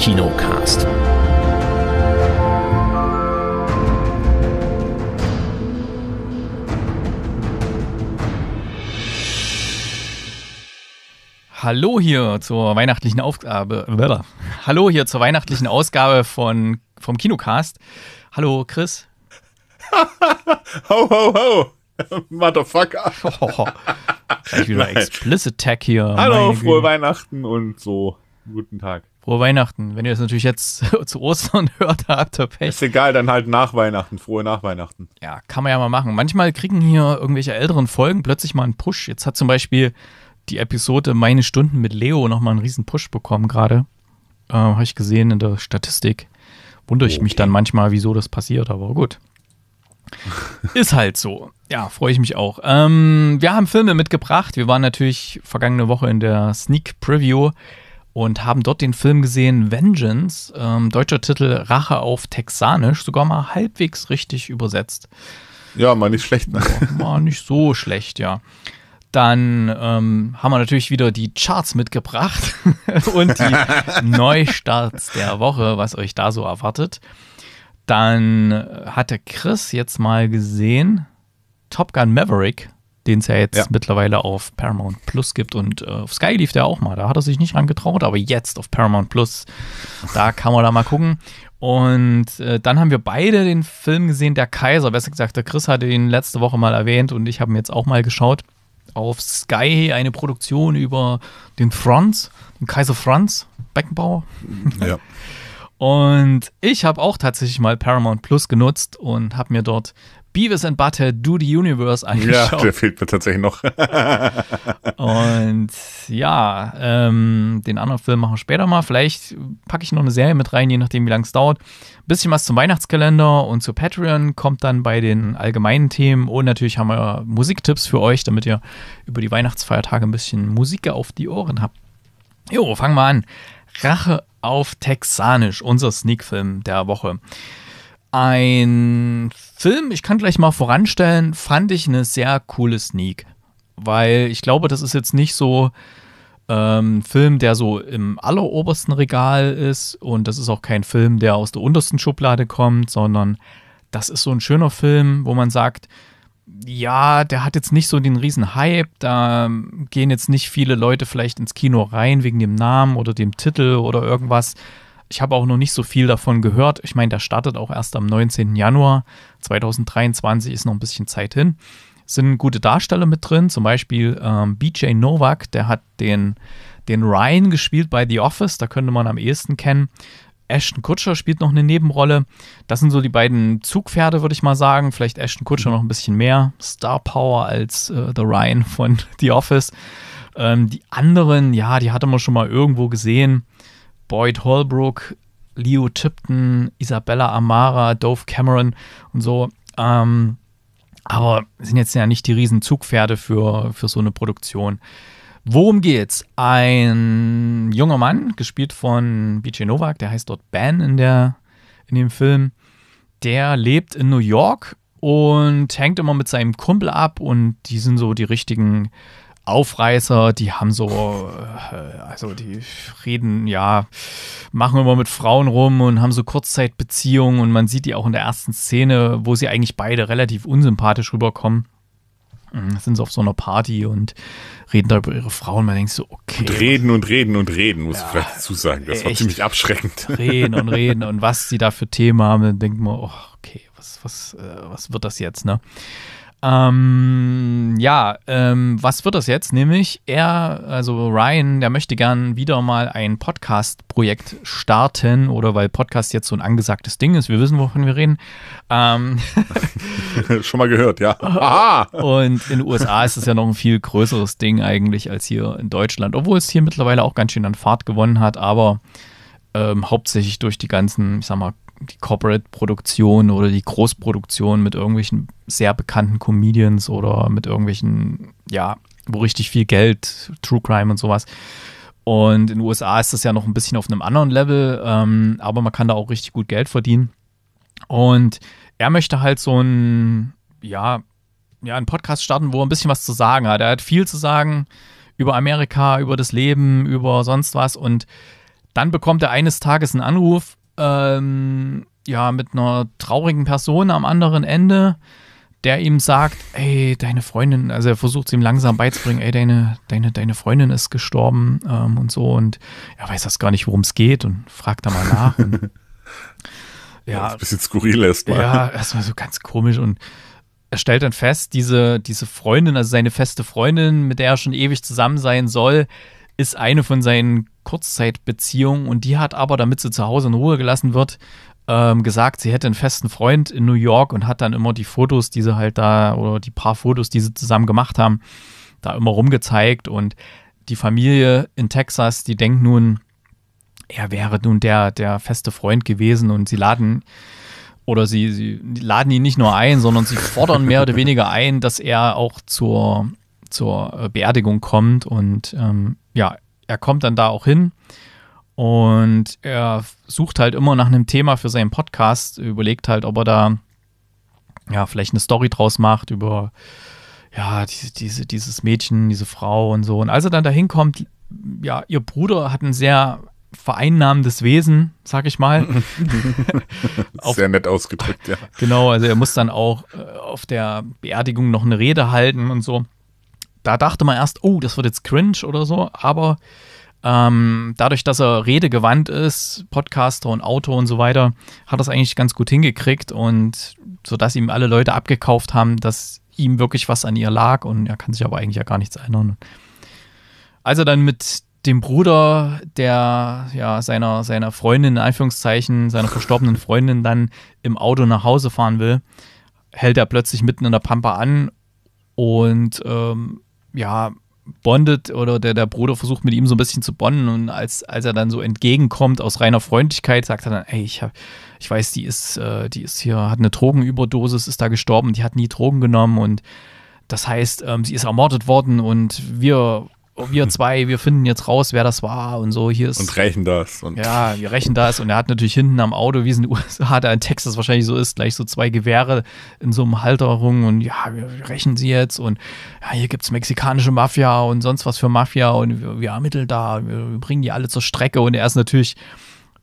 Kinocast. Hallo hier zur weihnachtlichen Aufgabe. Äh, Hallo hier zur weihnachtlichen Ausgabe von, vom Kinocast. Hallo Chris. ho, ho, ho. Motherfucker. Oh, gleich wieder Nein. Explicit Tag hier. Hallo, frohe Güte. Weihnachten und so. Guten Tag. Frohe Weihnachten. Wenn ihr das natürlich jetzt zu Ostern hört, habt ihr Pech. Ist egal, dann halt nach Weihnachten. Frohe nach Weihnachten. Ja, kann man ja mal machen. Manchmal kriegen hier irgendwelche älteren Folgen plötzlich mal einen Push. Jetzt hat zum Beispiel die Episode Meine Stunden mit Leo nochmal einen riesen Push bekommen gerade. Äh, Habe ich gesehen in der Statistik. Wundere ich mich Okay. dann manchmal, wieso das passiert, aber gut. Ist halt so. Ja, freue ich mich auch. Ähm, wir haben Filme mitgebracht. Wir waren natürlich vergangene Woche in der Sneak Preview und haben dort den Film gesehen Vengeance. Ähm, deutscher Titel Rache auf Texanisch, sogar mal halbwegs richtig übersetzt. Ja, mal nicht schlecht. Ne? War nicht so schlecht, ja. Dann ähm, haben wir natürlich wieder die Charts mitgebracht und die Neustarts der Woche, was euch da so erwartet. Dann hatte Chris jetzt mal gesehen Top Gun Maverick, den es ja jetzt Ja. mittlerweile auf Paramount Plus gibt und äh, auf Sky lief der auch mal. Da hat er sich nicht ran getraut, aber jetzt auf Paramount Plus, da kann man da mal gucken. Und äh, dann haben wir beide den Film gesehen, Der Kaiser. Besser gesagt, der Chris hatte ihn letzte Woche mal erwähnt und ich habe ihn jetzt auch mal geschaut. Auf Sky eine Produktion über den Franz, den Kaiser Franz Beckenbauer. Ja. Und ich habe auch tatsächlich mal Paramount Plus genutzt und habe mir dort Beavis and Butthead Do the Universe ja, angeschaut. der fehlt mir tatsächlich noch. Und ja, ähm, den anderen Film machen wir später mal. Vielleicht packe ich noch eine Serie mit rein, je nachdem, wie lange es dauert. bisschen was zum Weihnachtskalender und zu Patreon kommt dann bei den allgemeinen Themen. Und natürlich haben wir Musiktipps für euch, damit ihr über die Weihnachtsfeiertage ein bisschen Musik auf die Ohren habt. Jo, fangen wir an. Rache auf Texanisch, unser Sneak-Film der Woche. Ein Film, ich kann gleich mal voranstellen, fand ich eine sehr coole Sneak. Weil ich glaube, das ist jetzt nicht so ähm, ein Film, der so im allerobersten Regal ist. Und das ist auch kein Film, der aus der untersten Schublade kommt, sondern das ist so ein schöner Film, wo man sagt, ja, der hat jetzt nicht so den riesen Hype, da gehen jetzt nicht viele Leute vielleicht ins Kino rein wegen dem Namen oder dem Titel oder irgendwas. Ich habe auch noch nicht so viel davon gehört. Ich meine, der startet auch erst am 19. Januar 2023, ist noch ein bisschen Zeit hin. Es sind gute Darsteller mit drin, zum Beispiel ähm, BJ Novak, der hat den, den Ryan gespielt bei The Office, da könnte man am ehesten kennen. Ashton Kutscher spielt noch eine Nebenrolle. Das sind so die beiden Zugpferde, würde ich mal sagen. Vielleicht Ashton Kutscher noch ein bisschen mehr Star Power als äh, The Ryan von The Office. Ähm, die anderen, ja, die hatte man schon mal irgendwo gesehen. Boyd Holbrook, Leo Tipton, Isabella Amara, Dove Cameron und so. Ähm, aber sind jetzt ja nicht die riesen Zugpferde für, für so eine Produktion. Worum geht's? Ein junger Mann, gespielt von BJ Novak, der heißt dort Ben in, der, in dem Film, der lebt in New York und hängt immer mit seinem Kumpel ab und die sind so die richtigen Aufreißer, die haben so, äh, also die reden, ja, machen immer mit Frauen rum und haben so Kurzzeitbeziehungen und man sieht die auch in der ersten Szene, wo sie eigentlich beide relativ unsympathisch rüberkommen. Mhm, Sind so auf so einer Party und reden da über ihre Frauen. Man denkt so, okay. Und reden und reden und reden, muss ich vielleicht dazu sagen. Das war ziemlich abschreckend. reden und reden und was sie da für Themen haben, dann denkt man, oh, okay, was, was, äh, was wird das jetzt, ne? Ähm, ja, ähm, was wird das jetzt? Nämlich er, also Ryan, der möchte gern wieder mal ein Podcast-Projekt starten oder weil Podcast jetzt so ein angesagtes Ding ist. Wir wissen, wovon wir reden. Ähm, Schon mal gehört, ja. Aha! und in den USA ist es ja noch ein viel größeres Ding eigentlich als hier in Deutschland, obwohl es hier mittlerweile auch ganz schön an Fahrt gewonnen hat, aber ähm, hauptsächlich durch die ganzen, ich sag mal, die Corporate-Produktion oder die Großproduktion mit irgendwelchen sehr bekannten Comedians oder mit irgendwelchen, ja, wo richtig viel Geld, True Crime und sowas. Und in den USA ist das ja noch ein bisschen auf einem anderen Level, ähm, aber man kann da auch richtig gut Geld verdienen. Und er möchte halt so ein, ja, ja, einen Podcast starten, wo er ein bisschen was zu sagen hat. Er hat viel zu sagen über Amerika, über das Leben, über sonst was und dann bekommt er eines Tages einen Anruf, ähm, ja, mit einer traurigen Person am anderen Ende, der ihm sagt, ey, deine Freundin, also er versucht es ihm langsam beizubringen, ey, deine, deine, deine Freundin ist gestorben ähm, und so und er weiß das gar nicht, worum es geht und fragt da mal nach. Und, ja, ja, ein bisschen skurril erstmal. Ja, erstmal so ganz komisch und er stellt dann fest, diese, diese Freundin, also seine feste Freundin, mit der er schon ewig zusammen sein soll, ist eine von seinen Kurzzeitbeziehungen und die hat aber, damit sie zu Hause in Ruhe gelassen wird, ähm, gesagt, sie hätte einen festen Freund in New York und hat dann immer die Fotos, die sie halt da, oder die paar Fotos, die sie zusammen gemacht haben, da immer rumgezeigt. Und die Familie in Texas, die denkt nun, er wäre nun der, der feste Freund gewesen und sie laden oder sie, sie laden ihn nicht nur ein, sondern sie fordern mehr oder weniger ein, dass er auch zur, zur Beerdigung kommt. Und ähm, ja, er kommt dann da auch hin und er sucht halt immer nach einem Thema für seinen Podcast, überlegt halt, ob er da ja vielleicht eine Story draus macht über ja, diese, diese, dieses Mädchen, diese Frau und so. Und als er dann da hinkommt, ja, ihr Bruder hat ein sehr vereinnahmendes Wesen, sag ich mal. sehr nett ausgedrückt, ja. Genau, also er muss dann auch äh, auf der Beerdigung noch eine Rede halten und so. Da dachte man erst, oh, das wird jetzt cringe oder so, aber ähm, dadurch, dass er redegewandt ist, Podcaster und Autor und so weiter, hat er es eigentlich ganz gut hingekriegt und sodass ihm alle Leute abgekauft haben, dass ihm wirklich was an ihr lag und er kann sich aber eigentlich ja gar nichts erinnern. Als er dann mit dem Bruder der ja seiner seiner Freundin in Anführungszeichen seiner verstorbenen Freundin dann im Auto nach Hause fahren will, hält er plötzlich mitten in der Pampa an und ähm, ja bondet oder der, der Bruder versucht mit ihm so ein bisschen zu bonden und als, als er dann so entgegenkommt aus reiner Freundlichkeit, sagt er dann, ey, ich, hab, ich weiß, die ist, äh, die ist hier, hat eine Drogenüberdosis, ist da gestorben, die hat nie Drogen genommen und das heißt, ähm, sie ist ermordet worden und wir wir zwei, wir finden jetzt raus, wer das war und so. Hier ist, und rächen das. Und ja, wir rächen das. Und er hat natürlich hinten am Auto, wie es in den USA, da in Texas wahrscheinlich so ist, gleich so zwei Gewehre in so einem Halterung und ja, wir rächen sie jetzt und ja, hier gibt es mexikanische Mafia und sonst was für Mafia und wir, wir ermitteln da, wir bringen die alle zur Strecke und er ist natürlich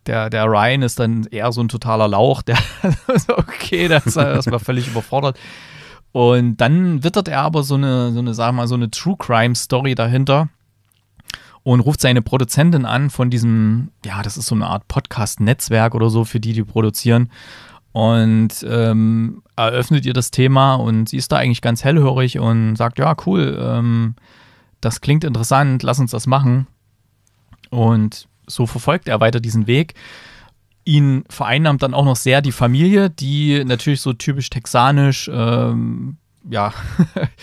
der, der Ryan ist dann eher so ein totaler Lauch, der okay, das, das war völlig überfordert. Und dann wittert er aber so eine, so eine, wir mal, so eine True Crime Story dahinter und ruft seine Produzentin an von diesem, ja, das ist so eine Art Podcast-Netzwerk oder so, für die, die produzieren. Und ähm, eröffnet ihr das Thema und sie ist da eigentlich ganz hellhörig und sagt, ja, cool, ähm, das klingt interessant, lass uns das machen. Und so verfolgt er weiter diesen Weg ihn vereinnahmt dann auch noch sehr die Familie, die natürlich so typisch texanisch, ähm, ja,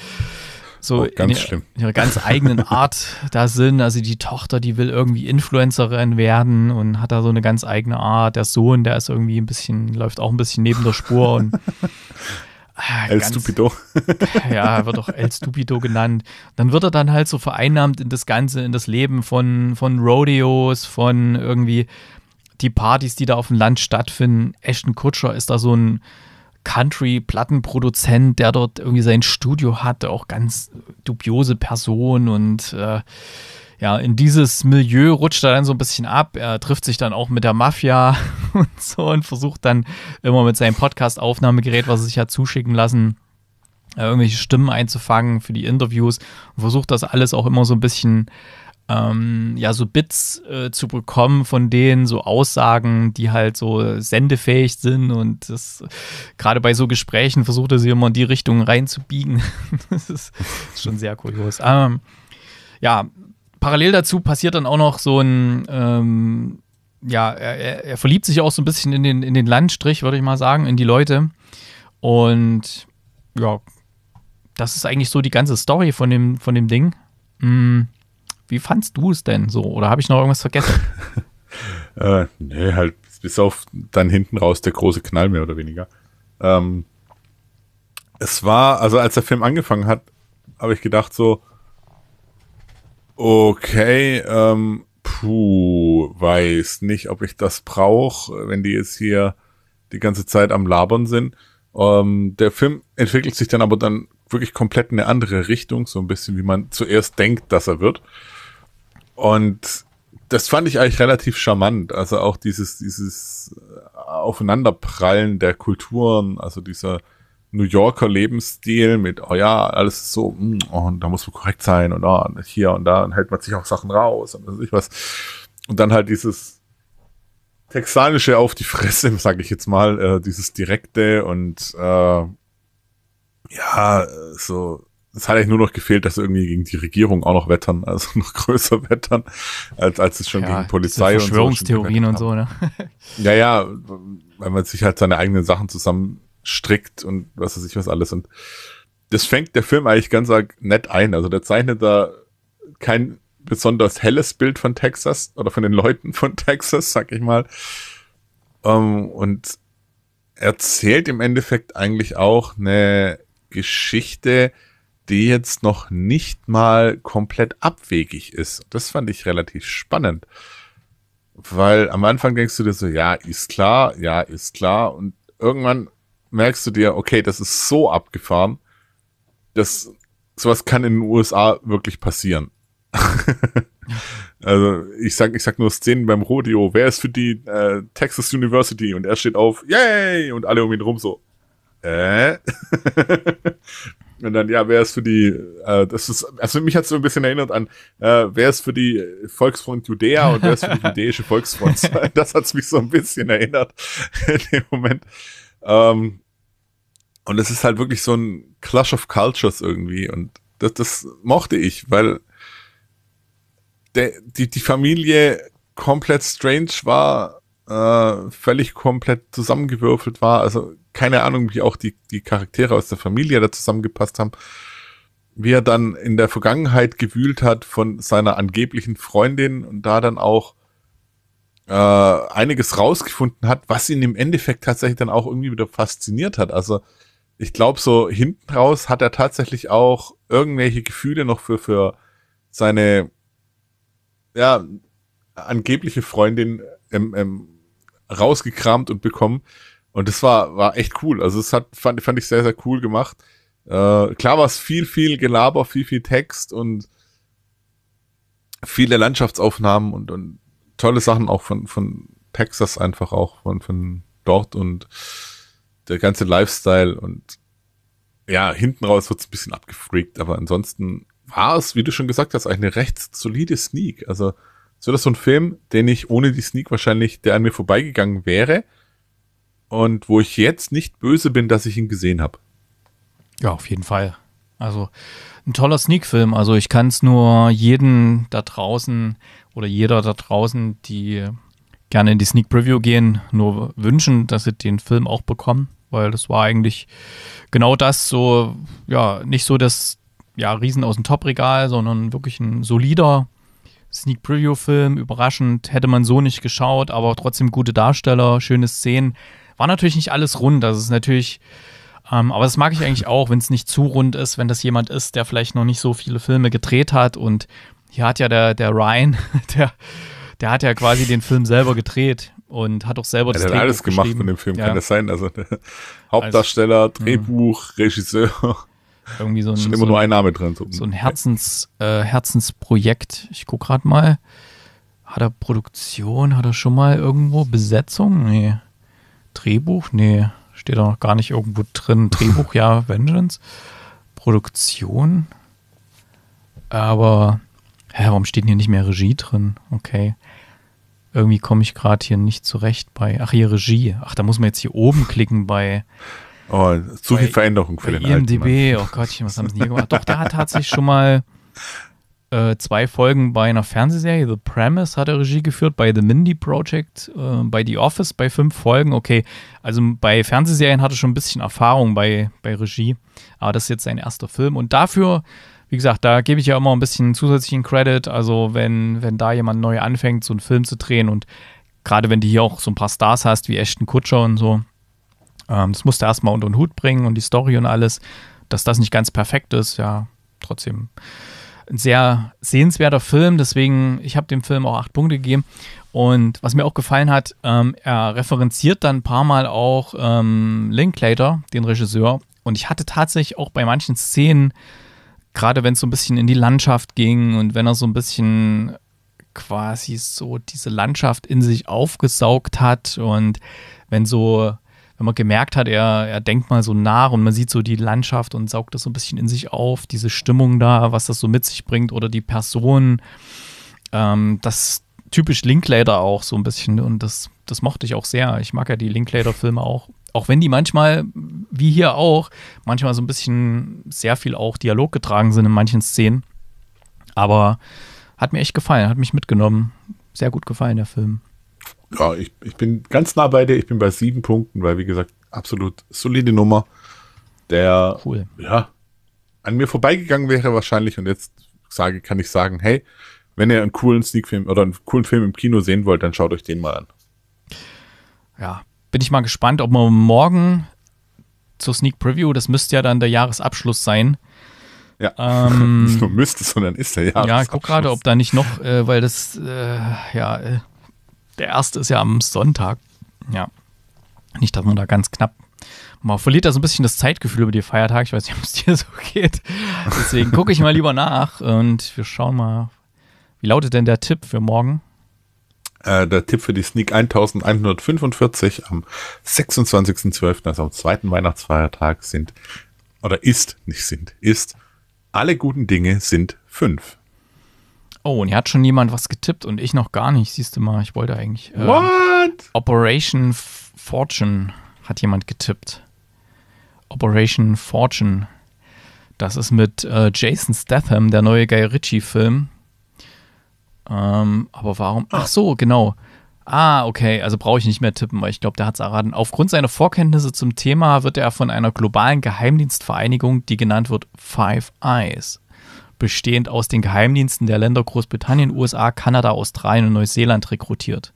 so oh, ganz in ihrer ganz eigenen Art da sind. Also die Tochter, die will irgendwie Influencerin werden und hat da so eine ganz eigene Art. Der Sohn, der ist irgendwie ein bisschen, läuft auch ein bisschen neben der Spur und Ah, El Stupido. ja, wird auch El Stupido genannt. Dann wird er dann halt so vereinnahmt in das Ganze, in das Leben von, von Rodeos, von irgendwie die Partys, die da auf dem Land stattfinden. Ashton Kutscher ist da so ein Country-Plattenproduzent, der dort irgendwie sein Studio hat, auch ganz dubiose Person und äh, ja, in dieses Milieu rutscht er dann so ein bisschen ab. Er trifft sich dann auch mit der Mafia und so und versucht dann immer mit seinem Podcast-Aufnahmegerät, was er sich hat zuschicken lassen, äh, irgendwelche Stimmen einzufangen für die Interviews und versucht das alles auch immer so ein bisschen ähm, ja, so Bits äh, zu bekommen von denen, so Aussagen, die halt so sendefähig sind und das gerade bei so Gesprächen versucht er sie immer in die Richtung reinzubiegen. das ist schon sehr kurios. Ähm, ja, parallel dazu passiert dann auch noch so ein, ähm, ja, er, er, verliebt sich auch so ein bisschen in den, in den Landstrich, würde ich mal sagen, in die Leute. Und ja, das ist eigentlich so die ganze Story von dem, von dem Ding. Mhm. Wie fandst du es denn so? Oder habe ich noch irgendwas vergessen? äh, nee, halt bis auf dann hinten raus der große Knall mehr oder weniger. Ähm, es war, also als der Film angefangen hat, habe ich gedacht so, okay, ähm, puh, weiß nicht, ob ich das brauche, wenn die jetzt hier die ganze Zeit am Labern sind. Ähm, der Film entwickelt sich dann aber dann wirklich komplett in eine andere Richtung, so ein bisschen wie man zuerst denkt, dass er wird. Und das fand ich eigentlich relativ charmant. Also auch dieses, dieses Aufeinanderprallen der Kulturen, also dieser New Yorker Lebensstil mit, oh ja, alles ist so, mm, oh, und da muss man korrekt sein und oh, hier und da, und hält man sich auch Sachen raus und weiß ich was. Und dann halt dieses texanische auf die Fresse, sage ich jetzt mal, äh, dieses direkte und äh, ja, so es hat eigentlich nur noch gefehlt, dass irgendwie gegen die Regierung auch noch wettern, also noch größer wettern, als, als es schon ja, gegen Polizei und so. Verschwörungstheorien und so, ne? Ja, ja, weil man sich halt seine eigenen Sachen zusammenstrickt und was weiß ich was alles. Und das fängt der Film eigentlich ganz nett ein. Also der zeichnet da kein besonders helles Bild von Texas oder von den Leuten von Texas, sag ich mal. Ähm, und erzählt im Endeffekt eigentlich auch eine Geschichte, die jetzt noch nicht mal komplett abwegig ist. Das fand ich relativ spannend. Weil am Anfang denkst du dir so, ja, ist klar, ja, ist klar. Und irgendwann merkst du dir, okay, das ist so abgefahren, dass sowas kann in den USA wirklich passieren. also ich sag, ich sag nur Szenen beim Rodeo. Wer ist für die äh, Texas University? Und er steht auf, yay! Und alle um ihn rum so, äh? Und dann, ja, wer ist für die, äh, das ist, also mich hat so ein bisschen erinnert an, äh, wer ist für die Volksfront Judäa und wer ist für die jüdische Volksfront. das hat's mich so ein bisschen erinnert in dem Moment. Ähm, und es ist halt wirklich so ein Clash of Cultures irgendwie und das, das mochte ich, weil der, die, die Familie komplett strange war, äh, völlig komplett zusammengewürfelt war. Also keine Ahnung, wie auch die, die Charaktere aus der Familie da zusammengepasst haben. Wie er dann in der Vergangenheit gewühlt hat von seiner angeblichen Freundin und da dann auch äh, einiges rausgefunden hat, was ihn im Endeffekt tatsächlich dann auch irgendwie wieder fasziniert hat. Also ich glaube, so hinten raus hat er tatsächlich auch irgendwelche Gefühle noch für, für seine ja, angebliche Freundin ähm, ähm, rausgekramt und bekommen. Und das war, war echt cool. Also es hat, fand, fand ich sehr, sehr cool gemacht. Äh, klar war es viel, viel Gelaber, viel, viel Text und viele Landschaftsaufnahmen und, und tolle Sachen auch von, von Texas einfach auch, von, von dort und der ganze Lifestyle und ja, hinten raus wird's ein bisschen abgefreakt, aber ansonsten war es, wie du schon gesagt hast, eine recht solide Sneak. Also so das so ein Film, den ich ohne die Sneak wahrscheinlich, der an mir vorbeigegangen wäre und wo ich jetzt nicht böse bin, dass ich ihn gesehen habe. Ja, auf jeden Fall. Also ein toller Sneak-Film. Also ich kann es nur jeden da draußen oder jeder da draußen, die gerne in die Sneak Preview gehen, nur wünschen, dass sie den Film auch bekommen, weil das war eigentlich genau das so, ja, nicht so das ja, Riesen aus dem Top-Regal, sondern wirklich ein solider Sneak Preview-Film. Überraschend hätte man so nicht geschaut, aber trotzdem gute Darsteller, schöne Szenen. War natürlich nicht alles rund. Das ist natürlich, ähm, aber das mag ich eigentlich auch, wenn es nicht zu rund ist, wenn das jemand ist, der vielleicht noch nicht so viele Filme gedreht hat. Und hier hat ja der, der Ryan, der, der hat ja quasi den Film selber gedreht und hat auch selber das Er hat alles gemacht in dem Film, ja. kann das sein? Also Hauptdarsteller, also, Drehbuch, mh. Regisseur. Irgendwie so ein, Schon immer so nur ein Name drin. So, so ein Herzens, äh, Herzensprojekt. Ich guck gerade mal. Hat er Produktion? Hat er schon mal irgendwo Besetzung? Nee. Drehbuch? Nee, steht da noch gar nicht irgendwo drin. Drehbuch, ja, Vengeance. Produktion. Aber, hä, warum steht hier nicht mehr Regie drin? Okay. Irgendwie komme ich gerade hier nicht zurecht bei. Ach, hier Regie. Ach, da muss man jetzt hier oben klicken bei. Oh, zu viel Veränderung für den IMDb. Alten Oh Gottchen, was haben sie hier gemacht? Doch, der hat tatsächlich schon mal äh, zwei Folgen bei einer Fernsehserie, The Premise, hat er Regie geführt, bei The Mindy Project, äh, bei The Office, bei fünf Folgen. Okay, also bei Fernsehserien hat er schon ein bisschen Erfahrung bei, bei Regie, aber das ist jetzt sein erster Film. Und dafür, wie gesagt, da gebe ich ja immer ein bisschen zusätzlichen Credit, also wenn, wenn da jemand neu anfängt, so einen Film zu drehen und gerade wenn du hier auch so ein paar Stars hast, wie Ashton Kutscher und so, ähm, das musst du erstmal unter den Hut bringen und die Story und alles, dass das nicht ganz perfekt ist, ja, trotzdem ein sehr sehenswerter Film, deswegen, ich habe dem Film auch acht Punkte gegeben. Und was mir auch gefallen hat, ähm, er referenziert dann ein paar Mal auch ähm, Linklater, den Regisseur. Und ich hatte tatsächlich auch bei manchen Szenen, gerade wenn es so ein bisschen in die Landschaft ging und wenn er so ein bisschen quasi so diese Landschaft in sich aufgesaugt hat und wenn so, wenn man gemerkt hat, er, er denkt mal so nach und man sieht so die Landschaft und saugt das so ein bisschen in sich auf, diese Stimmung da, was das so mit sich bringt oder die Person, ähm, das typisch Linklater auch so ein bisschen und das, das mochte ich auch sehr. Ich mag ja die Linklater-Filme auch. Auch wenn die manchmal, wie hier auch, manchmal so ein bisschen sehr viel auch Dialog getragen sind in manchen Szenen. Aber hat mir echt gefallen, hat mich mitgenommen. Sehr gut gefallen, der Film. Ja, ich, ich bin ganz nah bei dir. Ich bin bei sieben Punkten, weil, wie gesagt, absolut solide Nummer. Der, cool. ja, an mir vorbeigegangen wäre wahrscheinlich und jetzt sage, kann ich sagen, hey, wenn ihr einen coolen Sneak-Film oder einen coolen Film im Kino sehen wollt, dann schaut euch den mal an. Ja, bin ich mal gespannt, ob wir morgen zur Sneak Preview, das müsste ja dann der Jahresabschluss sein, ja. Ähm, nicht nur müsste, sondern ist der Ja, ich gucke gerade, ob da nicht noch, äh, weil das, äh, ja, äh, der erste ist ja am Sonntag. Ja. Nicht, dass man da ganz knapp. Man verliert da so ein bisschen das Zeitgefühl über die Feiertage. Ich weiß nicht, ob es dir so geht. Deswegen gucke ich mal lieber nach und wir schauen mal. Wie lautet denn der Tipp für morgen? Äh, der Tipp für die Sneak 1145 am 26.12., also am zweiten Weihnachtsfeiertag, sind, oder ist, nicht sind, ist alle guten Dinge sind fünf. Oh, und hier hat schon jemand was getippt und ich noch gar nicht. Siehst du mal, ich wollte eigentlich. Äh, What? Operation Fortune hat jemand getippt. Operation Fortune. Das ist mit äh, Jason Statham, der neue Guy Ritchie-Film. Ähm, aber warum? Ach so, genau. Ah, okay, also brauche ich nicht mehr tippen, weil ich glaube, der hat es erraten. Aufgrund seiner Vorkenntnisse zum Thema wird er von einer globalen Geheimdienstvereinigung, die genannt wird Five Eyes, bestehend aus den Geheimdiensten der Länder Großbritannien, USA, Kanada, Australien und Neuseeland rekrutiert.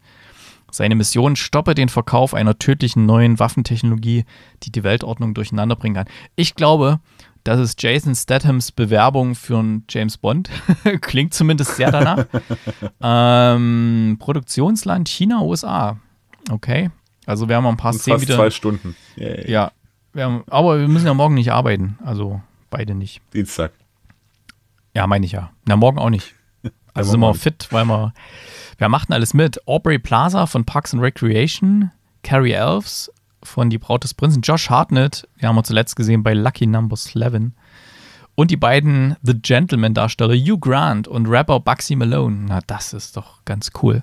Seine Mission stoppe den Verkauf einer tödlichen neuen Waffentechnologie, die die Weltordnung durcheinander bringen kann. Ich glaube, das ist Jason Stathams Bewerbung für einen James Bond. Klingt zumindest sehr danach. ähm, Produktionsland China, USA. Okay. Also wir haben ein paar Szenen fast wieder. zwei Stunden. Yay. Ja. Wir haben, aber wir müssen ja morgen nicht arbeiten. Also beide nicht. Dienstag. Ja, meine ich ja. Na, morgen auch nicht. Also sind wir fit, weil wir. Wir machten alles mit. Aubrey Plaza von Parks and Recreation, Carrie Elves, von Die Braut des Prinzen, Josh Hartnett, den haben wir zuletzt gesehen bei Lucky Number 11. Und die beiden The Gentleman-Darsteller Hugh Grant und Rapper Bugsy Malone. Na, das ist doch ganz cool.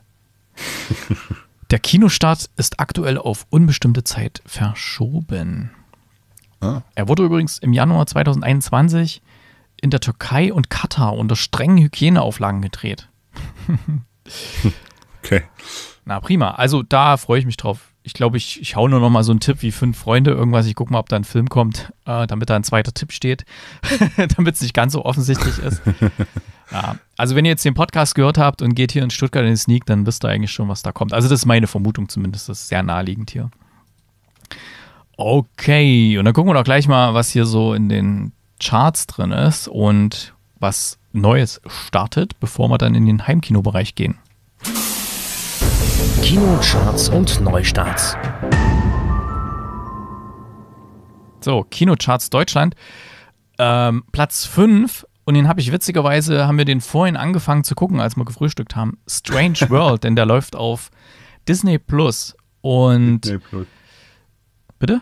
Der Kinostart ist aktuell auf unbestimmte Zeit verschoben. Ah. Er wurde übrigens im Januar 2021 in der Türkei und Katar unter strengen Hygieneauflagen gedreht. okay. Na prima. Also da freue ich mich drauf ich glaube, ich, ich hau nur noch mal so einen Tipp wie fünf Freunde, irgendwas. Ich gucke mal, ob da ein Film kommt, äh, damit da ein zweiter Tipp steht, damit es nicht ganz so offensichtlich ist. ja. Also, wenn ihr jetzt den Podcast gehört habt und geht hier in Stuttgart in den Sneak, dann wisst ihr eigentlich schon, was da kommt. Also, das ist meine Vermutung zumindest. Das ist sehr naheliegend hier. Okay, und dann gucken wir doch gleich mal, was hier so in den Charts drin ist und was Neues startet, bevor wir dann in den Heimkinobereich gehen. Kinocharts und Neustarts. So, Kinocharts Deutschland. Ähm, Platz 5, und den habe ich witzigerweise, haben wir den vorhin angefangen zu gucken, als wir gefrühstückt haben. Strange World, denn der läuft auf Disney Plus. Und. Disney Plus. Bitte?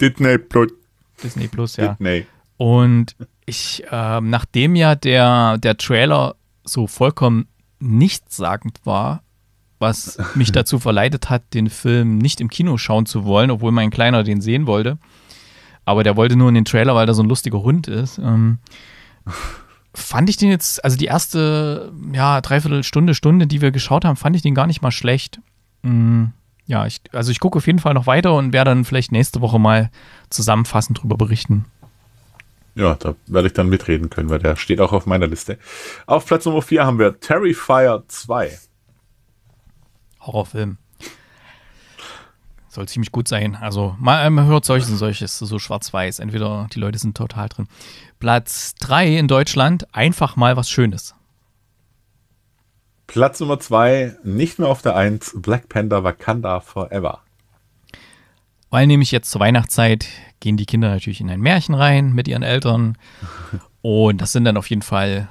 Disney Plus. Disney Plus, ja. Disney. Und ich, äh, nachdem ja der, der Trailer so vollkommen nichtssagend war, was mich dazu verleitet hat, den Film nicht im Kino schauen zu wollen, obwohl mein Kleiner den sehen wollte. Aber der wollte nur in den Trailer, weil da so ein lustiger Hund ist. Ähm, fand ich den jetzt, also die erste, ja, Dreiviertelstunde, Stunde, die wir geschaut haben, fand ich den gar nicht mal schlecht. Mhm. Ja, ich, also ich gucke auf jeden Fall noch weiter und werde dann vielleicht nächste Woche mal zusammenfassend drüber berichten. Ja, da werde ich dann mitreden können, weil der steht auch auf meiner Liste. Auf Platz Nummer 4 haben wir Terrifier 2. Horrorfilm. Soll ziemlich gut sein. Also, man, man hört solches und solches, so schwarz-weiß. Entweder die Leute sind total drin. Platz 3 in Deutschland, einfach mal was Schönes. Platz Nummer 2, nicht mehr auf der 1, Black Panther Wakanda Forever. Weil nämlich jetzt zur Weihnachtszeit gehen die Kinder natürlich in ein Märchen rein mit ihren Eltern. Und das sind dann auf jeden Fall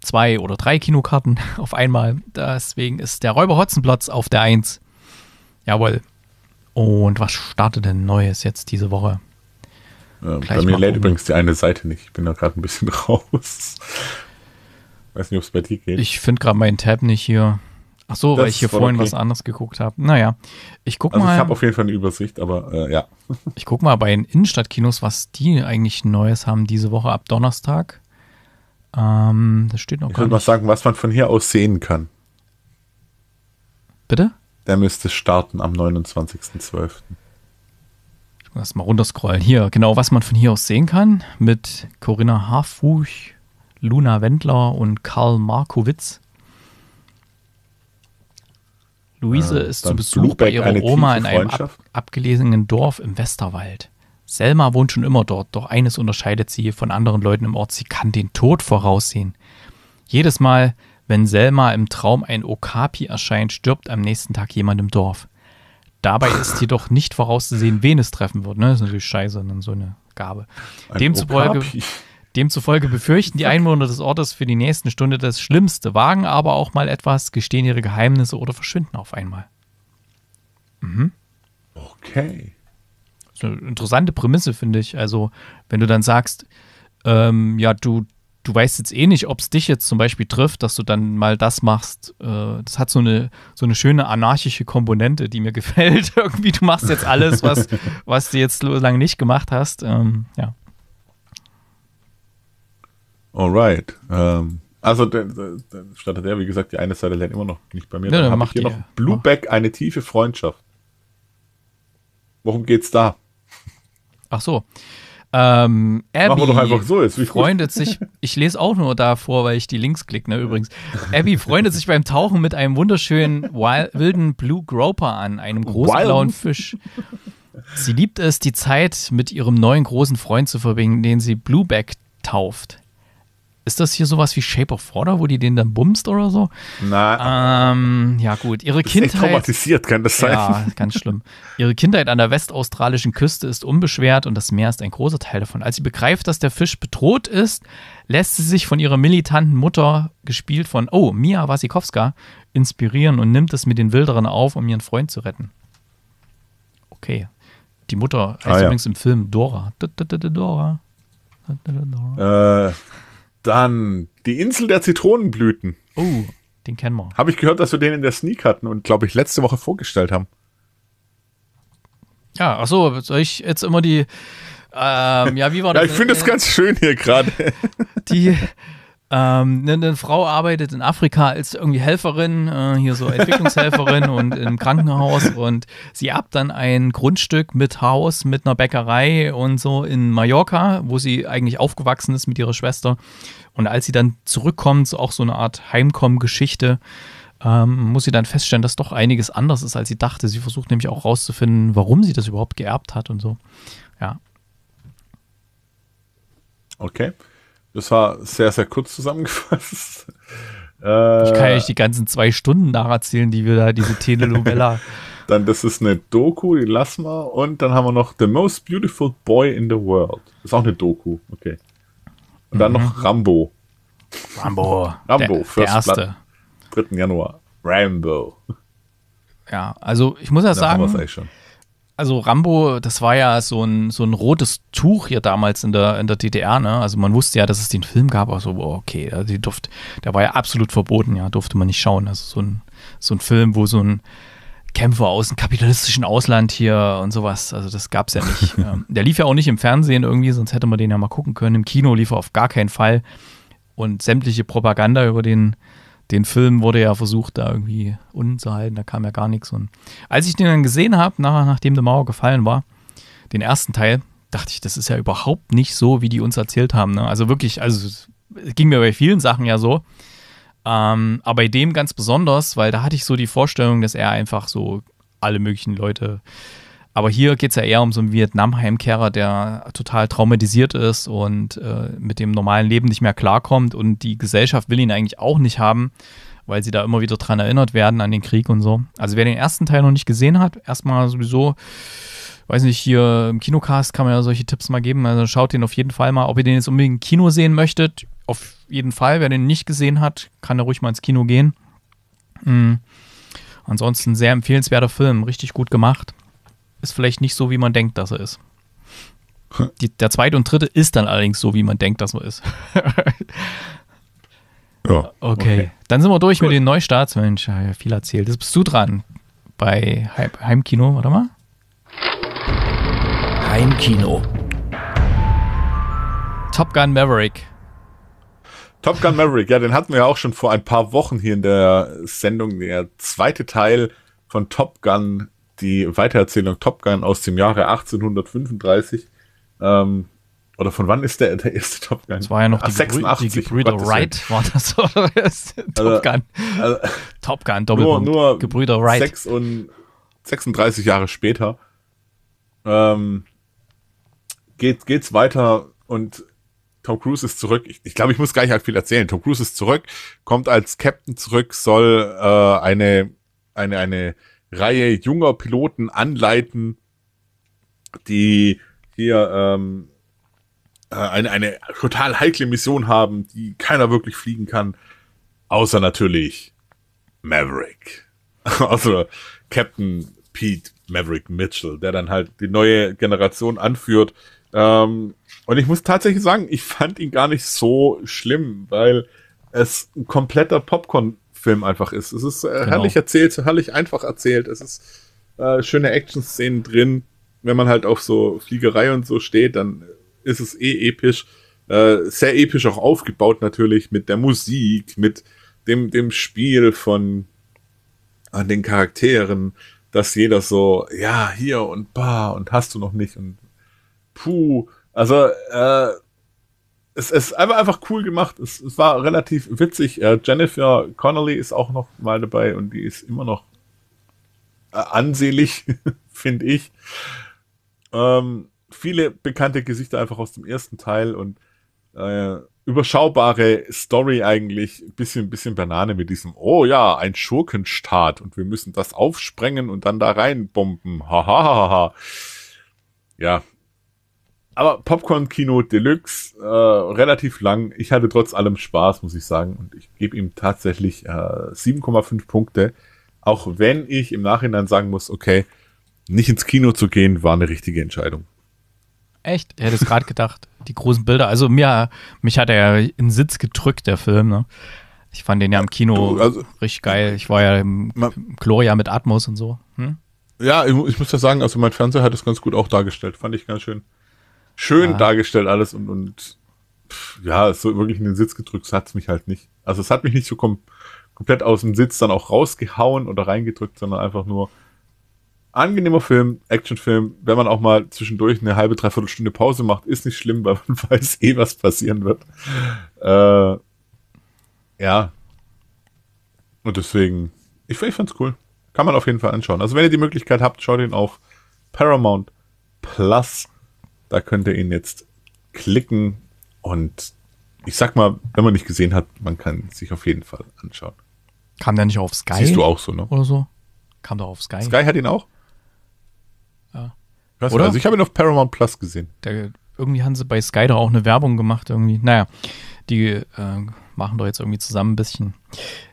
zwei oder drei Kinokarten auf einmal. Deswegen ist der Räuber Hotzenplotz auf der 1. Jawohl. Und was startet denn Neues jetzt diese Woche? Ja, bei mir lädt übrigens die eine Seite nicht. Ich bin da gerade ein bisschen raus. Weiß nicht, ob es bei dir geht. Ich finde gerade meinen Tab nicht hier. Ach so, das weil ich hier vorhin okay. was anderes geguckt habe. Naja, ich guck also mal. Ich habe auf jeden Fall eine Übersicht, aber äh, ja. ich guck mal bei den Innenstadtkinos, was die eigentlich Neues haben diese Woche ab Donnerstag. Ähm, das steht noch ich gar nicht. Ich würde mal sagen, was man von hier aus sehen kann. Bitte? Der müsste starten am 29.12. Ich muss erst mal runterscrollen. Hier, genau, was man von hier aus sehen kann. Mit Corinna Harfuch, Luna Wendler und Karl Markowitz. Luise äh, ist zu Besuch Blueback bei ihrer Oma in einem ab, abgelesenen Dorf im Westerwald. Selma wohnt schon immer dort, doch eines unterscheidet sie von anderen Leuten im Ort, sie kann den Tod voraussehen. Jedes Mal, wenn Selma im Traum ein Okapi erscheint, stirbt am nächsten Tag jemand im Dorf. Dabei ist jedoch nicht vorauszusehen, wen es treffen wird. Ne? Das ist natürlich scheiße, dann so eine Gabe. Ein demzufolge, demzufolge befürchten die Einwohner des Ortes für die nächsten Stunde das Schlimmste, wagen aber auch mal etwas, gestehen ihre Geheimnisse oder verschwinden auf einmal. Mhm. Okay ist eine interessante Prämisse, finde ich. Also, wenn du dann sagst, ähm, ja, du, du weißt jetzt eh nicht, ob es dich jetzt zum Beispiel trifft, dass du dann mal das machst. Äh, das hat so eine, so eine schöne anarchische Komponente, die mir gefällt. Irgendwie, du machst jetzt alles, was, was du jetzt so lange nicht gemacht hast. Ähm, ja. Alright. Ähm, also, statt der, wie gesagt, die eine Seite lernt immer noch nicht bei mir. Ja, dann, dann ich hier noch Blueback, eine tiefe Freundschaft. Worum geht's da? Ach so. Ähm, Abby Machen wir doch einfach so jetzt. Wie freundet sich, ich lese auch nur davor, weil ich die Links klicke, ne, übrigens. Abby freundet sich beim Tauchen mit einem wunderschönen wild, wilden Blue Groper an, einem großen wild. blauen Fisch. Sie liebt es, die Zeit mit ihrem neuen großen Freund zu verbringen, den sie Blueback tauft. Ist das hier sowas wie Shape of Water, wo die den dann bumst oder so? Nein. Ähm, ja, gut. Ihre das Kindheit. Ist traumatisiert, kann das sein? Ja, ganz schlimm. Ihre Kindheit an der westaustralischen Küste ist unbeschwert und das Meer ist ein großer Teil davon. Als sie begreift, dass der Fisch bedroht ist, lässt sie sich von ihrer militanten Mutter, gespielt von, oh, Mia Wasikowska, inspirieren und nimmt es mit den Wilderen auf, um ihren Freund zu retten. Okay. Die Mutter heißt ah, ja. übrigens im Film Dora. Dora. Dora. Äh. Dann die Insel der Zitronenblüten. Oh, den kennen wir. Habe ich gehört, dass wir den in der Sneak hatten und glaube ich letzte Woche vorgestellt haben. Ja, ach so, soll ich jetzt immer die ähm, ja, wie war das? Ja, ich finde das ganz schön hier gerade. Die ähm, eine, eine, Frau arbeitet in Afrika als irgendwie Helferin, äh, hier so Entwicklungshelferin und im Krankenhaus und sie erbt dann ein Grundstück mit Haus, mit einer Bäckerei und so in Mallorca, wo sie eigentlich aufgewachsen ist mit ihrer Schwester. Und als sie dann zurückkommt, so auch so eine Art Heimkommen-Geschichte, ähm, muss sie dann feststellen, dass doch einiges anders ist, als sie dachte. Sie versucht nämlich auch rauszufinden, warum sie das überhaupt geerbt hat und so. Ja. Okay. Das war sehr, sehr kurz zusammengefasst. Äh, ich kann ja nicht die ganzen zwei Stunden nacherzählen, die wir da, diese Telenovela. dann, das ist eine Doku, die lassen wir. Und dann haben wir noch The Most Beautiful Boy in the World. Das ist auch eine Doku, okay. Und dann mhm. noch Rambo. Rambo. Rambo, der, der erste. Blatt, 3. Januar. Rambo. Ja, also ich muss ja sagen, also Rambo, das war ja so ein, so ein rotes Tuch hier damals in der, in der DDR, ne? Also man wusste ja, dass es den Film gab, aber so, okay, also die durfte, der war ja absolut verboten, ja, durfte man nicht schauen. Also so ein, so ein Film, wo so ein Kämpfer aus dem kapitalistischen Ausland hier und sowas, also das gab's ja nicht. der lief ja auch nicht im Fernsehen irgendwie, sonst hätte man den ja mal gucken können. Im Kino lief er auf gar keinen Fall. Und sämtliche Propaganda über den den Film wurde ja versucht, da irgendwie unten zu halten, da kam ja gar nichts. Und als ich den dann gesehen habe, nach, nachdem die Mauer gefallen war, den ersten Teil, dachte ich, das ist ja überhaupt nicht so, wie die uns erzählt haben. Ne? Also wirklich, also es ging mir bei vielen Sachen ja so. Ähm, aber bei dem ganz besonders, weil da hatte ich so die Vorstellung, dass er einfach so alle möglichen Leute aber hier geht es ja eher um so einen Vietnam-Heimkehrer, der total traumatisiert ist und äh, mit dem normalen Leben nicht mehr klarkommt und die Gesellschaft will ihn eigentlich auch nicht haben. weil sie da immer wieder dran erinnert werden an den Krieg und so. Also wer den ersten Teil noch nicht gesehen hat, erstmal sowieso, weiß nicht, hier im Kinocast kann man ja solche Tipps mal geben. Also schaut den auf jeden Fall mal. Ob ihr den jetzt unbedingt im Kino sehen möchtet, auf jeden Fall. Wer den nicht gesehen hat, kann da ruhig mal ins Kino gehen. Mhm. Ansonsten sehr empfehlenswerter Film, richtig gut gemacht. Ist vielleicht nicht so, wie man denkt, dass er ist. Die, der zweite und dritte ist dann allerdings so, wie man denkt, dass er ist. Ja. Okay. Okay. Dann sind wir durch Gut. mit den Neustarts. Mensch, ja, viel erzählt. Jetzt bist du dran bei Heim Heimkino, warte mal. Heimkino. Top Gun Maverick. Top Gun Maverick, ja, den hatten wir ja auch schon vor ein paar Wochen hier in der Sendung. Der zweite Teil von Top Gun, die Weitererzählung Top Gun aus dem Jahre 1835. Ähm, oder von wann ist der, der erste Top Gun? Das war ja noch Ah, die, Gebrü 86, die Gebrüder. Wright, war das oder was? Top Also- Gun. Also, Top Gun, nur, Doppelpunkt. nur Gebrüder Wright. sechs und 36 Jahre später ähm, geht, geht's weiter und Tom Cruise ist zurück. Ich, ich glaube, ich muss gar nicht halt viel erzählen. Tom Cruise ist zurück, kommt als Captain zurück, soll äh, eine, eine, eine Reihe junger Piloten anleiten, die hier ähm, äh, eine, eine total heikle Mission haben, die keiner wirklich fliegen kann, außer natürlich Maverick. also Captain Pete Maverick Mitchell, der dann halt die neue Generation anführt. Ähm, und ich muss tatsächlich sagen, ich fand ihn gar nicht so schlimm, weil es ein kompletter Popcorn-Film einfach ist. Es ist äh, Genau. herrlich erzählt, herrlich einfach erzählt. Es ist äh, schöne Action-Szenen drin. Wenn man halt auf so Fliegerei und so steht, dann ist es eh episch. Äh, sehr episch auch aufgebaut natürlich mit der Musik, mit dem, dem Spiel von an den Charakteren, dass jeder so, ja, hier und bah und hast du noch nicht und puh. Also, äh, es ist einfach, einfach cool gemacht. Es, es war relativ witzig. Äh, Jennifer Connolly ist auch noch mal dabei und die ist immer noch äh, ansehlich, finde ich. Ähm, viele bekannte Gesichter einfach aus dem ersten Teil und äh, überschaubare Story eigentlich. Bisschen, bisschen Banane mit diesem, oh ja, ein Schurkenstaat und wir müssen das aufsprengen und dann da reinbomben. Hahaha. Ja. Aber Popcorn-Kino Deluxe, äh, relativ lang. Ich hatte trotz allem Spaß, muss ich sagen. Und ich gebe ihm tatsächlich äh, 7,5 Punkte. Auch wenn ich im Nachhinein sagen muss, okay, nicht ins Kino zu gehen, war eine richtige Entscheidung. Echt? Ich hätte es gerade gedacht. Die großen Bilder. Also mir, mich hat er ja in den Sitz gedrückt, der Film. Ne? Ich fand den ja im Kino Du, also- richtig geil. Ich war ja im, Ma- im Gloria mit Atmos und so. Hm? Ja, ich, ich muss ja sagen, also mein Fernseher hat es ganz gut auch dargestellt. Fand ich ganz schön. Schön Ah. dargestellt alles und, und pff, ja, so wirklich in den Sitz gedrückt hat es mich halt nicht. Also es hat mich nicht so kom komplett aus dem Sitz dann auch rausgehauen oder reingedrückt, sondern einfach nur angenehmer Film, Actionfilm. Wenn man auch mal zwischendurch eine halbe, dreiviertel Stunde Pause macht, ist nicht schlimm, weil man weiß eh, was passieren wird. Äh, ja. Und deswegen, ich, ich fand's cool. Kann man auf jeden Fall anschauen. Also wenn ihr die Möglichkeit habt, schaut ihn auf Paramount Plus. Da könnt ihr ihn jetzt klicken und ich sag mal, wenn man nicht gesehen hat, man kann sich auf jeden Fall anschauen. Kam der nicht auf Sky? Siehst du auch so, ne? Oder so? Kam der auf Sky? Sky hat ihn auch? Ja. Nicht, Oder? Also ich habe ihn auf Paramount Plus gesehen. Der, irgendwie haben sie bei Sky da auch eine Werbung gemacht irgendwie. Naja, die äh, machen doch jetzt irgendwie zusammen ein bisschen.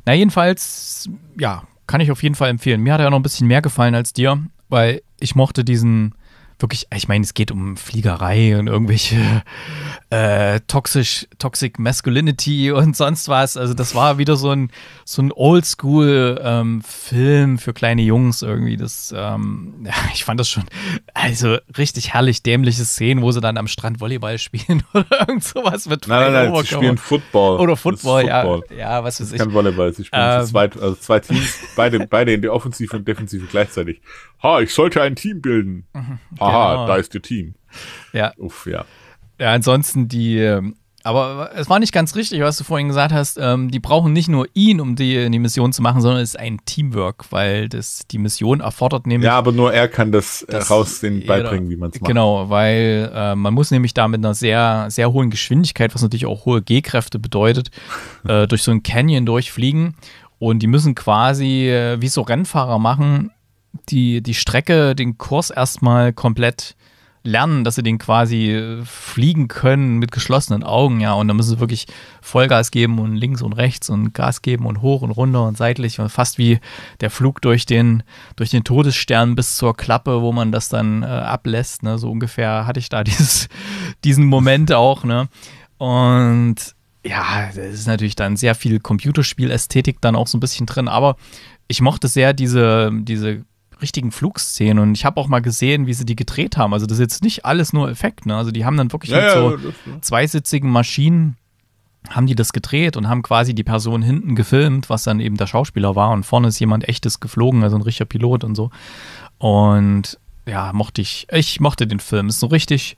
Na, jedenfalls, ja, kann ich auf jeden Fall empfehlen. Mir hat er noch ein bisschen mehr gefallen als dir, weil ich mochte diesen wirklich, ich meine, es geht um Fliegerei und irgendwelche äh, toxisch, toxic masculinity und sonst was. Also das war wieder so ein, so ein Oldschool-Film für kleine Jungs irgendwie. Das, ähm, ja, ich fand das schon, also richtig herrlich dämliche Szenen, wo sie dann am Strand Volleyball spielen oder irgend sowas mit Nein, nein, nein, sie spielen Football. Oder ist Football, ja, Football. ja, was weiß ich. kein Volleyball, sie spielen Ähm. zu zweit, also zwei Teams, beide, beide in der Offensive und Defensive gleichzeitig. Ha, ich sollte ein Team bilden. Haha, Genau. da ist ihr Team. Ja, Uff, ja. Ja, ansonsten die, ähm, aber es war nicht ganz richtig, was du vorhin gesagt hast. Ähm, die brauchen nicht nur ihn, um die, die Mission zu machen, sondern es ist ein Teamwork, weil das die Mission erfordert nämlich. Ja, aber nur er kann das, dass raus den jeder- beibringen, wie man es macht. Genau, weil äh, man muss nämlich da mit einer sehr, sehr hohen Geschwindigkeit, was natürlich auch hohe G-Kräfte bedeutet, äh, durch so einen Canyon durchfliegen. Und die müssen quasi, äh, wie so Rennfahrer machen, die, die Strecke, den Kurs erstmal komplett lernen, dass sie den quasi äh, fliegen können mit geschlossenen Augen, ja. Und da müssen sie wirklich Vollgas geben und links und rechts und Gas geben und hoch und runter und seitlich und fast wie der Flug durch den, durch den Todesstern bis zur Klappe, wo man das dann äh, ablässt, ne. So ungefähr hatte ich da dieses, diesen Moment auch, ne. Und ja, das ist natürlich dann sehr viel Computerspielästhetik dann auch so ein bisschen drin, aber ich mochte sehr diese, diese richtigen Flugszenen und ich habe auch mal gesehen, wie sie die gedreht haben. Also das ist jetzt nicht alles nur Effekt, ne? Also die haben dann wirklich Ja, mit ja, so das- zweisitzigen Maschinen haben die das gedreht und haben quasi die Person hinten gefilmt, was dann eben der Schauspieler war und vorne ist jemand echtes geflogen, also ein richtiger Pilot und so. Und ja, mochte ich, ich mochte den Film. Ist so ein richtig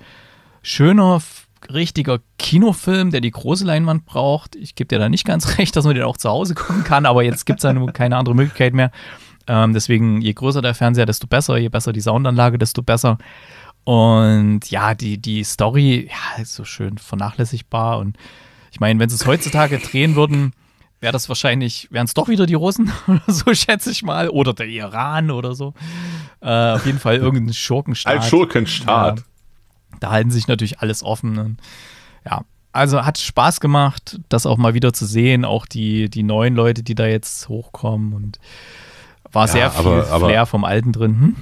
schöner, richtiger Kinofilm, der die große Leinwand braucht. Ich gebe dir da nicht ganz recht, dass man den auch zu Hause gucken kann, aber jetzt gibt es ja nur keine andere Möglichkeit mehr. Ähm, deswegen, je größer der Fernseher, desto besser, je besser die Soundanlage, desto besser. Und ja, die, die Story, ja, ist so schön vernachlässigbar. Und ich meine, wenn sie es heutzutage drehen würden, wäre das wahrscheinlich, wären es doch wieder die Russen oder so, schätze ich mal. Oder der Iran oder so. Äh, auf jeden Fall irgendein Schurkenstaat. Als Schurkenstaat. Ja. Da halten sich natürlich alles offen. Und, ja, also hat Spaß gemacht, das auch mal wieder zu sehen. Auch die, die neuen Leute, die da jetzt hochkommen. Und war Ja, sehr viel aber- aber- Flair vom Alten drin. Hm?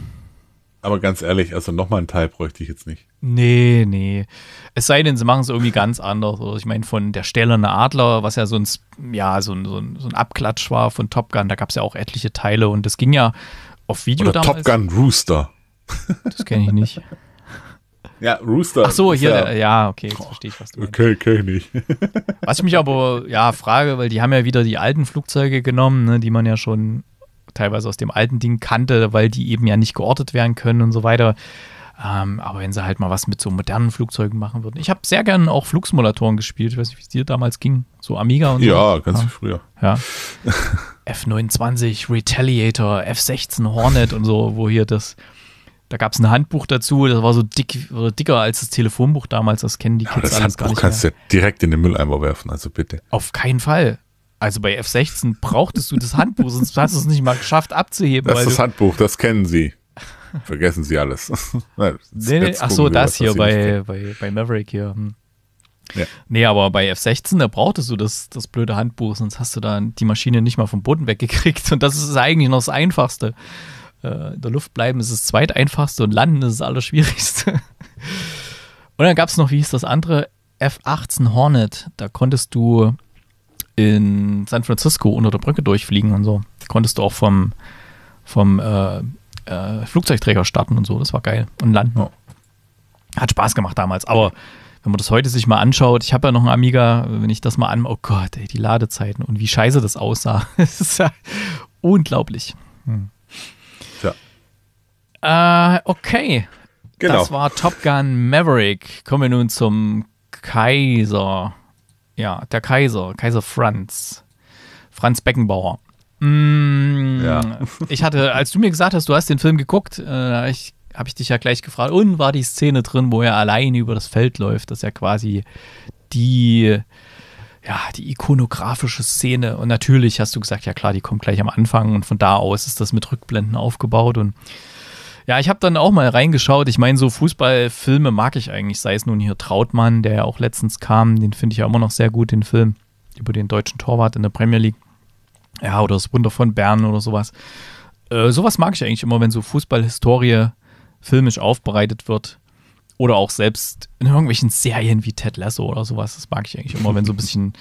Aber ganz ehrlich, also nochmal einen Teil bräuchte ich jetzt nicht. Nee, nee. Es sei denn, sie machen es irgendwie ganz anders. Oder ich meine, von der Stählerne Adler, was ja so ein, S- ja, so ein, so ein, so ein Abklatsch war von Top Gun, da gab es ja auch etliche Teile und das ging ja auf Video Oder damals. Top Gun Rooster. Das kenne ich nicht. Ja, Rooster. Ach so, hier, Ja, ja, ja okay, jetzt verstehe ich, was du meinst. okay, kenn ich. Was ich mich aber, ja, frage, weil die haben ja wieder die alten Flugzeuge genommen, ne, die man ja schon teilweise aus dem alten Ding kannte, weil die eben ja nicht geortet werden können und so weiter. Ähm, aber wenn sie halt mal was mit so modernen Flugzeugen machen würden. Ich habe sehr gerne auch Flugsimulatoren gespielt. Ich weiß nicht, wie es dir damals ging. So Amiga und Ja, so. ganz ja. viel früher. Ja. F29, Retaliator, F16 Hornet und so, wo hier das, da gab es ein Handbuch dazu, das war so dick, dicker als das Telefonbuch damals, das kennen die Kids das alles gar Handbuch nicht mehr. kannst du ja direkt in den Mülleimer werfen, also bitte. Auf keinen Fall. Also bei F16 brauchtest du das Handbuch, sonst hast du es nicht mal geschafft abzuheben. Das ist das Handbuch, das kennen sie. Vergessen sie alles. Nein, nee, nee, ach so, das was, hier bei, bei, bei Maverick hier. Hm. Ja. Nee, aber bei F16, da brauchtest du das, das blöde Handbuch, sonst hast du da die Maschine nicht mal vom Boden weggekriegt. Und das ist eigentlich noch das Einfachste. Äh, in der Luft bleiben ist das zweiteinfachste und landen ist das Allerschwierigste. Und dann gab es noch, wie hieß das andere? F18 Hornet. Da konntest du in San Francisco unter der Brücke durchfliegen und so. Konntest du auch vom, vom äh, äh, Flugzeugträger starten und so. Das war geil. Und landen. Ja. Hat Spaß gemacht damals. Aber wenn man das heute sich mal anschaut, ich habe ja noch einen Amiga, wenn ich das mal an, oh Gott, ey, die Ladezeiten und wie scheiße das aussah. Das ist ja unglaublich. Tja, Äh, okay. genau. Das war Top Gun Maverick. Kommen wir nun zum Kaiser. Ja, der Kaiser, Kaiser Franz. Franz Beckenbauer. Mm, Ja. Ich hatte, als du mir gesagt hast, du hast den Film geguckt, äh, ich, habe ich dich ja gleich gefragt, und war die Szene drin, wo er alleine über das Feld läuft? Das ist ja quasi die, ja, die ikonografische Szene. Und natürlich hast du gesagt, ja klar, die kommt gleich am Anfang und von da aus ist das mit Rückblenden aufgebaut und ja, ich habe dann auch mal reingeschaut. Ich meine, so Fußballfilme mag ich eigentlich, sei es nun hier Trautmann, der ja auch letztens kam, den finde ich ja immer noch sehr gut, den Film über den deutschen Torwart in der Premier League. Ja, oder das Wunder von Bern oder sowas. Äh, sowas mag ich eigentlich immer, wenn so Fußballhistorie filmisch aufbereitet wird. Oder auch selbst in irgendwelchen Serien wie Ted Lasso oder sowas. Das mag ich eigentlich immer, wenn so ein bisschen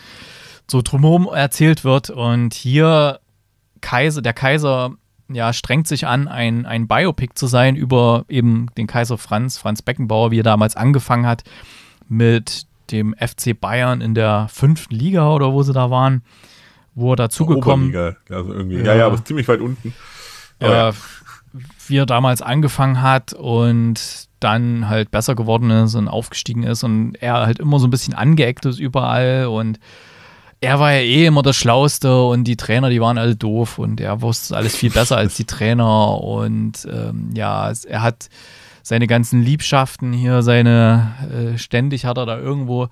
so drumherum erzählt wird. Und hier Kaiser, der Kaiser ja, strengt sich an, ein, ein Biopic zu sein über eben den Kaiser Franz, Franz Beckenbauer, wie er damals angefangen hat mit dem FC Bayern in der fünften Liga oder wo sie da waren, wo er dazugekommen Oberliga, also irgendwie. Ja. Ja, ja, aber ziemlich weit unten. Äh, wie er damals angefangen hat und dann halt besser geworden ist und aufgestiegen ist und er halt immer so ein bisschen angeeckt ist überall und er war ja eh immer der Schlauste und die Trainer, die waren alle doof und er wusste alles viel besser als die Trainer und ähm, ja, er hat seine ganzen Liebschaften hier, seine, äh, ständig hat er da irgendwo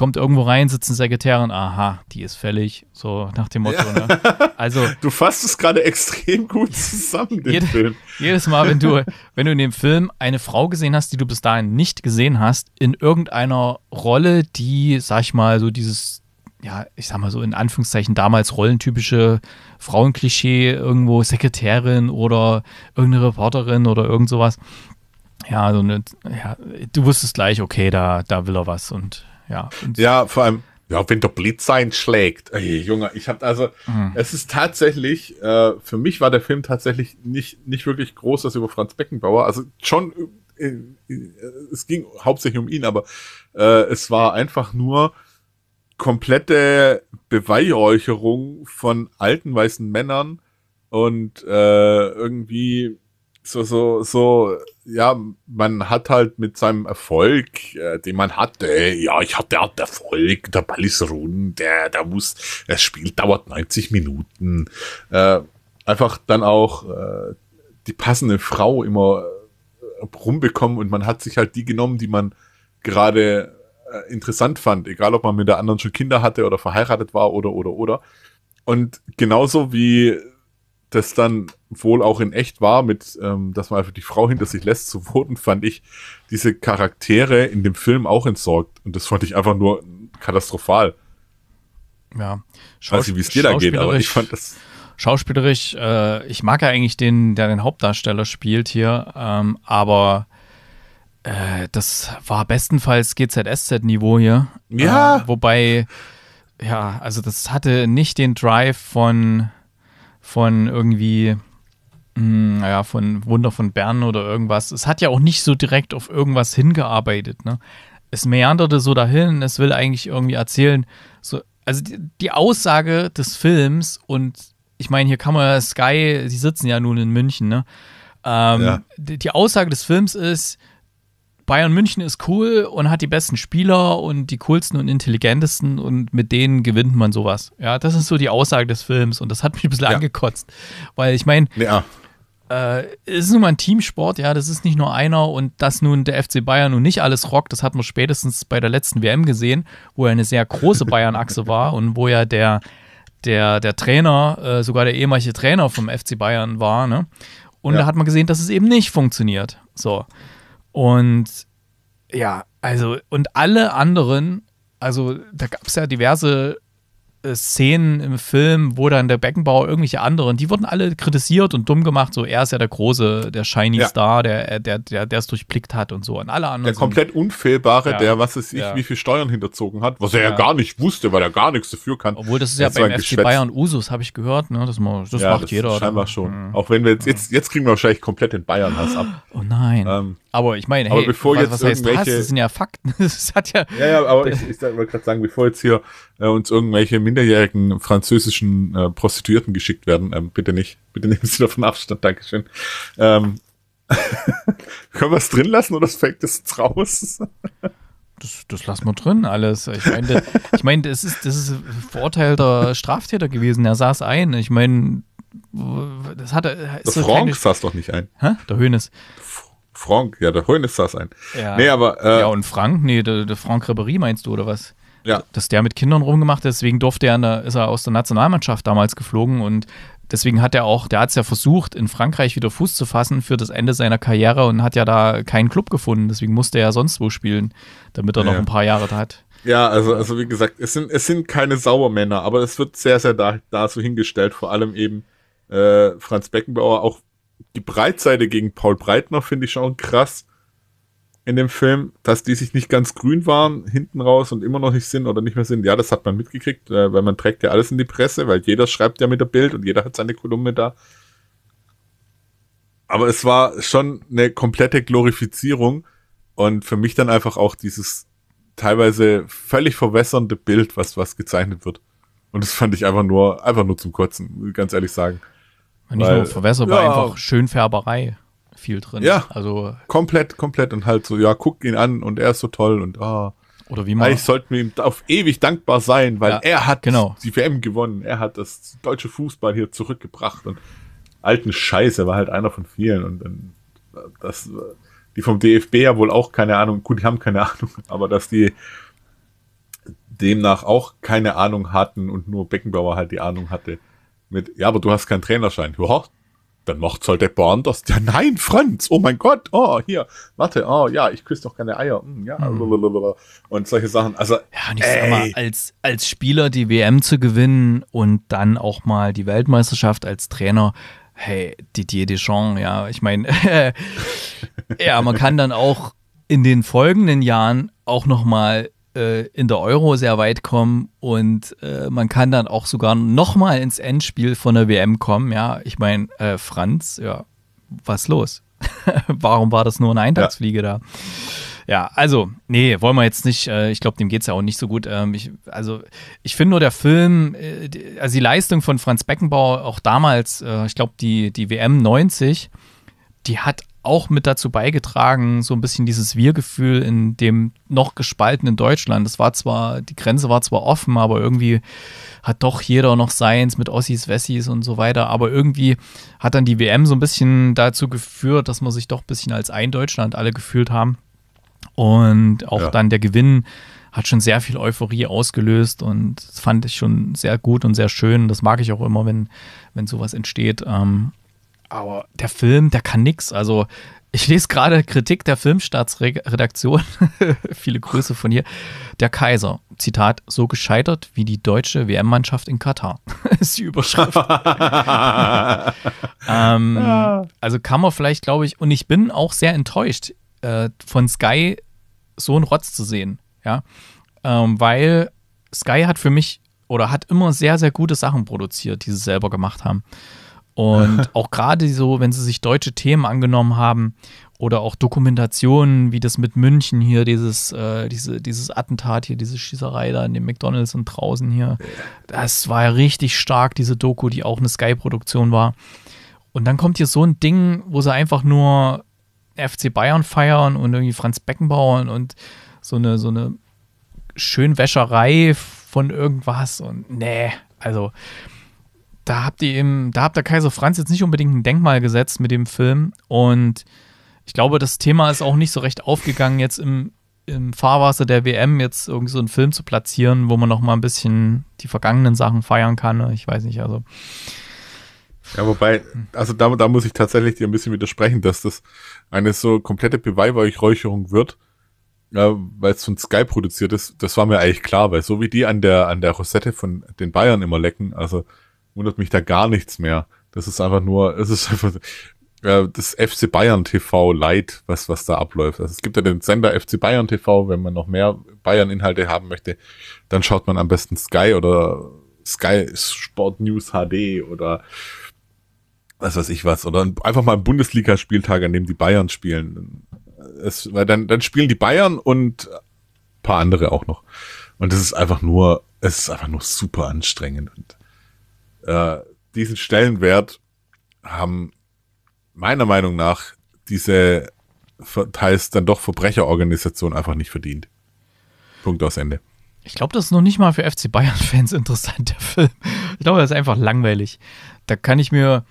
kommt irgendwo rein, sitzt eine Sekretärin, aha, die ist fällig, so nach dem Motto. Ja. Ne? Also du fasst es gerade extrem gut zusammen, den jede, Film. Jedes Mal, wenn du, wenn du in dem Film eine Frau gesehen hast, die du bis dahin nicht gesehen hast, in irgendeiner Rolle, die, sag ich mal, so dieses, ja, ich sag mal so in Anführungszeichen damals rollentypische Frauenklischee, irgendwo Sekretärin oder irgendeine Reporterin oder irgend sowas. Ja, so eine, ja, du wusstest gleich, okay, da, da will er was und ja. Und ja, vor allem, ja, wenn der Blitz einschlägt. Ey, Junge, ich habe also, mhm. es ist tatsächlich, äh, für mich war der Film tatsächlich nicht, nicht wirklich groß, das über Franz Beckenbauer. Also schon, äh, äh, es ging hauptsächlich um ihn, aber äh, es war einfach nur komplette Beweihräucherung von alten weißen Männern und äh, irgendwie so, so, so, ja, man hat halt mit seinem Erfolg, äh, den man hatte, ja, ich hatte halt Erfolg, der Ball ist rund, der, der muss, das Spiel dauert 90 Minuten, äh, einfach dann auch äh, die passende Frau immer äh, rumbekommen und man hat sich halt die genommen, die man gerade äh, interessant fand, egal ob man mit der anderen schon Kinder hatte oder verheiratet war oder, oder, oder. Und genauso wie das dann wohl auch in echt war, mit, ähm, dass man einfach die Frau hinter sich lässt, so wurden, fand ich diese Charaktere in dem Film auch entsorgt. Und das fand ich einfach nur katastrophal. Ja. Ich weiß nicht, wie es dir da geht, aber ich fand das. Schauspielerisch, äh, ich mag ja eigentlich den, der den Hauptdarsteller spielt hier, ähm, aber äh, das war bestenfalls GZSZ-Niveau hier. Ja. Äh, wobei, ja, also das hatte nicht den Drive von von irgendwie, naja, hm, von Wunder von Bern oder irgendwas. Es hat ja auch nicht so direkt auf irgendwas hingearbeitet, ne? Es meanderte so dahin, es will eigentlich irgendwie erzählen, so, also die, die Aussage des Films und ich meine, hier kann man Sky, die sitzen ja nun in München, ne? Ähm, ja. die, die Aussage des Films ist, Bayern München ist cool und hat die besten Spieler und die coolsten und intelligentesten und mit denen gewinnt man sowas. Ja, das ist so die Aussage des Films und das hat mich ein bisschen ja. angekotzt. Weil ich meine, ja. äh, es ist nun mal ein Teamsport, ja, das ist nicht nur einer und dass nun der FC Bayern nun nicht alles rockt, das hat man spätestens bei der letzten WM gesehen, wo er eine sehr große Bayern-Achse war und wo ja der, der, der Trainer, äh, sogar der ehemalige Trainer vom FC Bayern war, ne? Und ja. da hat man gesehen, dass es eben nicht funktioniert. So. Und ja, also, und alle anderen, also da gab es ja diverse Szenen im Film, wo dann der Beckenbauer irgendwelche anderen, die wurden alle kritisiert und dumm gemacht. So, er ist ja der große, der Shiny ja. Star, der, der, der, der es durchblickt hat und so. Und alle anderen. Der komplett unfehlbare, ja. der, was es ich, ja. wie viel Steuern hinterzogen hat, was er ja. gar nicht wusste, weil er gar nichts dafür kann. Obwohl, das ist ja beim FC Geschwätz. Bayern Usus, habe ich gehört, ne? Das, das macht das jeder. Scheinbar schon. Mhm. Auch wenn wir jetzt, jetzt, jetzt kriegen wir wahrscheinlich komplett den Bayern-Hass ab. Oh nein. Ähm, aber ich meine, hey, aber bevor was, jetzt was heißt das? Das sind ja Fakten. Das hat ja. Ja, ja, aber ich, ich wollte gerade sagen, bevor jetzt hier äh, uns irgendwelche minderjährigen französischen äh, Prostituierten geschickt werden, ähm, bitte nicht. Bitte nehmen Sie davon Abstand, Dankeschön. Ähm, können wir es drin lassen oder fällt das jetzt raus? Das, das lassen wir drin, alles. Ich meine, ich meine, das ist, das ist verurteilter Straftäter gewesen. Er saß ein. Ich meine, das hat er. Der Frank keine... saß doch nicht ein. Hä? Der Hönes. Frank, ja, der Hoeneß saß ein. Ja. Nee, aber. Äh, ja, und Frank, nee, der, der Frank Ribéry meinst du, oder was? Ja. Dass der mit Kindern rumgemacht hat, deswegen durfte er, der, ist er aus der Nationalmannschaft damals geflogen und deswegen hat er auch, der hat es ja versucht, in Frankreich wieder Fuß zu fassen für das Ende seiner Karriere und hat ja da keinen Club gefunden. Deswegen musste er ja sonst wo spielen, damit er ja. noch ein paar Jahre da hat. Ja, also, also wie gesagt, es sind, es sind keine Sauermänner, aber es wird sehr, sehr da, da so hingestellt, vor allem eben äh, Franz Beckenbauer, auch die Breitseite gegen Paul Breitner finde ich schon krass in dem Film, dass die sich nicht ganz grün waren hinten raus und immer noch nicht sind oder nicht mehr sind. Ja, das hat man mitgekriegt, äh, weil man trägt ja alles in die Presse, weil jeder schreibt ja mit der Bild und jeder hat seine Kolumne da. Aber es war schon eine komplette Glorifizierung und für mich dann einfach auch dieses teilweise völlig verwässernde Bild, was, was gezeichnet wird. Und das fand ich einfach nur, einfach nur zum Kotzen, ganz ehrlich sagen. Nicht Weil, nur verwässerbar, ja, einfach Schönfärberei viel drin. Ja, also komplett, komplett und halt so, ja, guck ihn an und er ist so toll und ah. Oder wie man. Eigentlich sollten wir ihm auf ewig dankbar sein, weil ja, er hat genau. die WM gewonnen. Er hat das deutsche Fußball hier zurückgebracht und alten Scheiße war halt einer von vielen und dann das die vom DFB ja wohl auch keine Ahnung, gut, die haben keine Ahnung, aber dass die demnach auch keine Ahnung hatten und nur Beckenbauer halt die Ahnung hatte. Mit, ja, aber du hast keinen Trainerschein. Ja, dann macht's halt der anders. Ja, nein, Franz, oh mein Gott, oh, hier, warte, oh, ja, ich küsse doch keine Eier. Hm, ja, mhm. und solche Sachen. Also, ja, und ich ey. sag mal, als, als Spieler die WM zu gewinnen und dann auch mal die Weltmeisterschaft als Trainer, hey, Didier Deschamps, ja, ich meine, ja, man kann dann auch in den folgenden Jahren auch nochmal äh, in der Euro sehr weit kommen und äh, man kann dann auch sogar nochmal ins Endspiel von der WM kommen. Ja, ich meine, äh, Franz, ja, was los? Warum war das nur eine Eintagsfliege ja. da? Ja, also, nee, wollen wir jetzt nicht, äh, ich glaube, dem geht es ja auch nicht so gut. Ähm, ich, also, ich finde nur der Film, äh, die, also die Leistung von Franz Beckenbauer, auch damals, äh, ich glaube, die, die WM 90, die hat auch mit dazu beigetragen, so ein bisschen dieses Wir-Gefühl in dem noch gespaltenen Deutschland. Das war zwar, die Grenze war zwar offen, aber irgendwie hat doch jeder noch seins mit Ossis, Wessis und so weiter. Aber irgendwie hat dann die WM so ein bisschen dazu geführt, dass man sich doch ein bisschen als ein Deutschland alle gefühlt haben. Und auch ja. dann der Gewinn hat schon sehr viel Euphorie ausgelöst und das fand ich schon sehr gut und sehr schön. Das mag ich auch immer, wenn, wenn sowas entsteht. Ähm, aber der Film, der kann nix. Also ich lese gerade Kritik der Filmstaatsredaktion. Viele Grüße von hier. Der Kaiser. Zitat, so gescheitert wie die deutsche WM-Mannschaft in Katar. ist die Überschrift. ähm, ja. Also kann man vielleicht, glaube ich, und ich bin auch sehr enttäuscht, äh, von Sky so einen Rotz zu sehen. Ja. Ähm, weil Sky hat für mich oder hat immer sehr, sehr gute Sachen produziert, die sie selber gemacht haben. Und auch gerade so, wenn sie sich deutsche Themen angenommen haben oder auch Dokumentationen, wie das mit München hier, dieses, äh, diese, dieses Attentat hier, diese Schießerei da in dem McDonalds und draußen hier, das war ja richtig stark, diese Doku, die auch eine Sky-Produktion war. Und dann kommt hier so ein Ding, wo sie einfach nur FC Bayern feiern und irgendwie Franz Beckenbauer und so eine, so eine Schönwäscherei von irgendwas und nee, also da habt ihr eben, da habt der Kaiser Franz jetzt nicht unbedingt ein Denkmal gesetzt mit dem Film. Und ich glaube, das Thema ist auch nicht so recht aufgegangen, jetzt im, im Fahrwasser der WM jetzt irgendwie so einen Film zu platzieren, wo man noch mal ein bisschen die vergangenen Sachen feiern kann. Ich weiß nicht, also. Ja, wobei, also da, da muss ich tatsächlich dir ein bisschen widersprechen, dass das eine so komplette Beweihräucherung wird, ja, weil es von Sky produziert ist. Das war mir eigentlich klar, weil so wie die an der, an der Rosette von den Bayern immer lecken, also wundert mich da gar nichts mehr. Das ist einfach nur, es ist einfach äh, das FC Bayern TV Light, was, was da abläuft. Also es gibt ja den Sender FC Bayern TV, wenn man noch mehr Bayern-Inhalte haben möchte, dann schaut man am besten Sky oder Sky Sport News HD oder was weiß ich was. Oder einfach mal Bundesligaspieltag, an dem die Bayern spielen. Es, weil dann, dann spielen die Bayern und paar andere auch noch. Und es ist einfach nur, es ist einfach nur super anstrengend. Und äh, diesen Stellenwert haben meiner Meinung nach diese teils dann doch Verbrecherorganisation einfach nicht verdient. Punkt aus Ende. Ich glaube, das ist noch nicht mal für FC Bayern-Fans interessant, der Film. Ich glaube, das ist einfach langweilig. Da kann ich mir,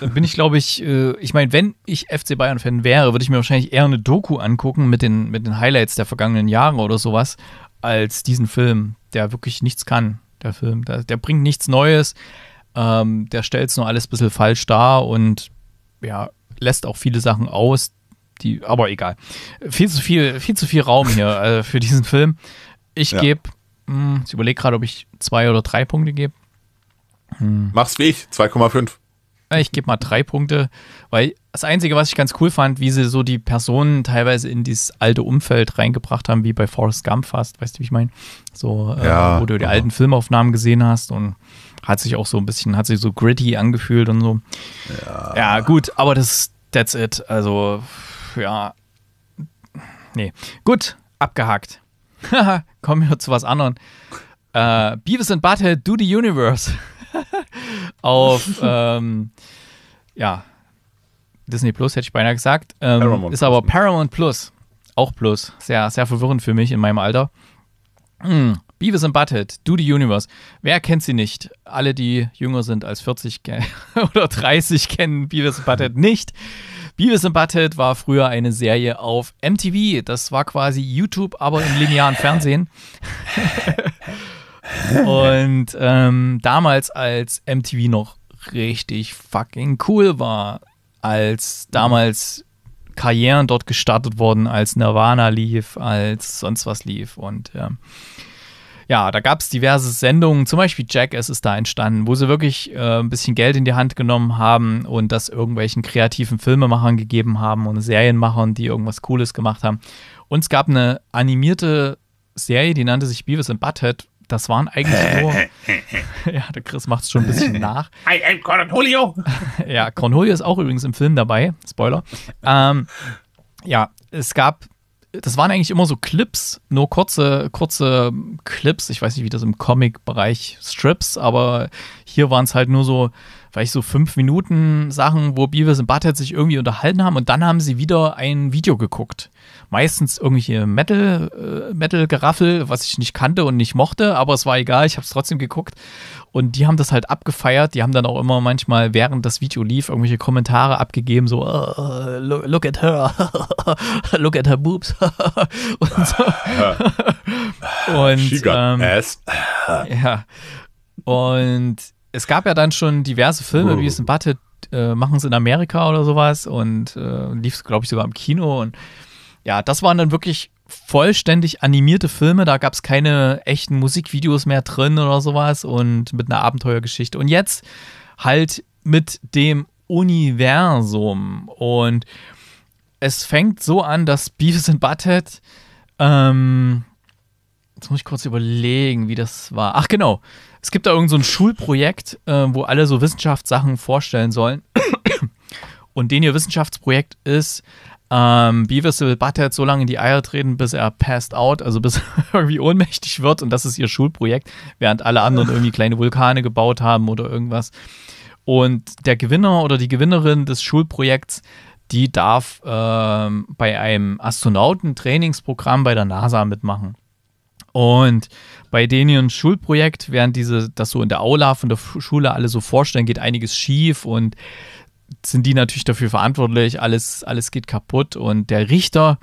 da bin ich, glaube ich, äh, ich meine, wenn ich FC Bayern-Fan wäre, würde ich mir wahrscheinlich eher eine Doku angucken mit den, mit den Highlights der vergangenen Jahre oder sowas, als diesen Film, der wirklich nichts kann, der Film. Der, der bringt nichts Neues. Ähm, der stellt es nur alles ein bisschen falsch dar und ja, lässt auch viele Sachen aus, die, aber egal. Viel zu viel, viel zu viel Raum hier äh, für diesen Film. Ich ja. gebe, hm, ich überlege gerade, ob ich zwei oder drei Punkte gebe. Hm. Mach's wie ich, 2,5. Ich gebe mal drei Punkte, weil das Einzige, was ich ganz cool fand, wie sie so die Personen teilweise in dieses alte Umfeld reingebracht haben, wie bei Forrest Gump fast, weißt du, wie ich meine? So, äh, ja, wo du die alten Filmaufnahmen gesehen hast und hat sich auch so ein bisschen, hat sich so gritty angefühlt und so. Ja, ja gut, aber das, that's it. Also, ja. Nee. Gut, abgehakt. Kommen wir zu was anderem. Äh, Beavis and Butthead Do the Universe. Auf, ähm, ja, Disney Plus hätte ich beinahe gesagt. Ähm, ist aber Paramount Plus. Auch Plus. Sehr, sehr verwirrend für mich in meinem Alter. Hm. Beavis and Butthead, Do the Universe. Wer kennt sie nicht? Alle, die jünger sind als 40 oder 30, kennen Beavis and Butthead nicht. Beavis and Butthead war früher eine Serie auf MTV. Das war quasi YouTube, aber im linearen Fernsehen. Und ähm, damals, als MTV noch richtig fucking cool war, als damals Karrieren dort gestartet wurden, als Nirvana lief, als sonst was lief. Und ähm, ja, da gab es diverse Sendungen, zum Beispiel Jackass ist da entstanden, wo sie wirklich äh, ein bisschen Geld in die Hand genommen haben und das irgendwelchen kreativen Filmemachern gegeben haben und Serienmachern, die irgendwas Cooles gemacht haben. Und es gab eine animierte Serie, die nannte sich Beavis and Butthead. Das waren eigentlich nur. ja, der Chris macht es schon ein bisschen nach. I am Cornholio! ja, Cornholio ist auch übrigens im Film dabei. Spoiler. Ähm, ja, es gab das waren eigentlich immer so Clips, nur kurze, kurze Clips. Ich weiß nicht, wie das im Comic-Bereich Strips, aber hier waren es halt nur so, vielleicht so fünf Minuten Sachen, wo Beavis und Butthead sich irgendwie unterhalten haben und dann haben sie wieder ein Video geguckt. Meistens irgendwelche Metal, äh, Metal-Geraffel, was ich nicht kannte und nicht mochte, aber es war egal, ich habe es trotzdem geguckt. Und die haben das halt abgefeiert. Die haben dann auch immer manchmal, während das Video lief, irgendwelche Kommentare abgegeben, so, uh, look, look, at her, look at her boobs. und so. und, She got ähm, ass. ja. Und es gab ja dann schon diverse Filme, Oh. wie es in Butthead äh, machen es in Amerika oder sowas und äh, lief es, glaube ich, sogar im Kino. Und ja, das waren dann wirklich vollständig animierte Filme. Da gab es keine echten Musikvideos mehr drin oder sowas und mit einer Abenteuergeschichte. Und jetzt halt mit dem Universum. Und es fängt so an, dass Beavis and Butthead ähm, Jetzt muss ich kurz überlegen, wie das war. Ach genau, es gibt da irgend so Schulprojekt, äh, wo alle so Wissenschaftssachen vorstellen sollen. Und den ihr Wissenschaftsprojekt ist, ähm, Beavis will Butthead so lange in die Eier treten, bis er passed out, also bis er irgendwie ohnmächtig wird. Und das ist ihr Schulprojekt, während alle anderen irgendwie kleine Vulkane gebaut haben oder irgendwas. Und der Gewinner oder die Gewinnerin des Schulprojekts, die darf ähm, bei einem Astronautentrainingsprogramm bei der NASA mitmachen. Und bei denen Schulprojekt, während diese das so in der Aula von der Schule alle so vorstellen, geht einiges schief und sind die natürlich dafür verantwortlich, alles, alles geht kaputt. Und der Richter,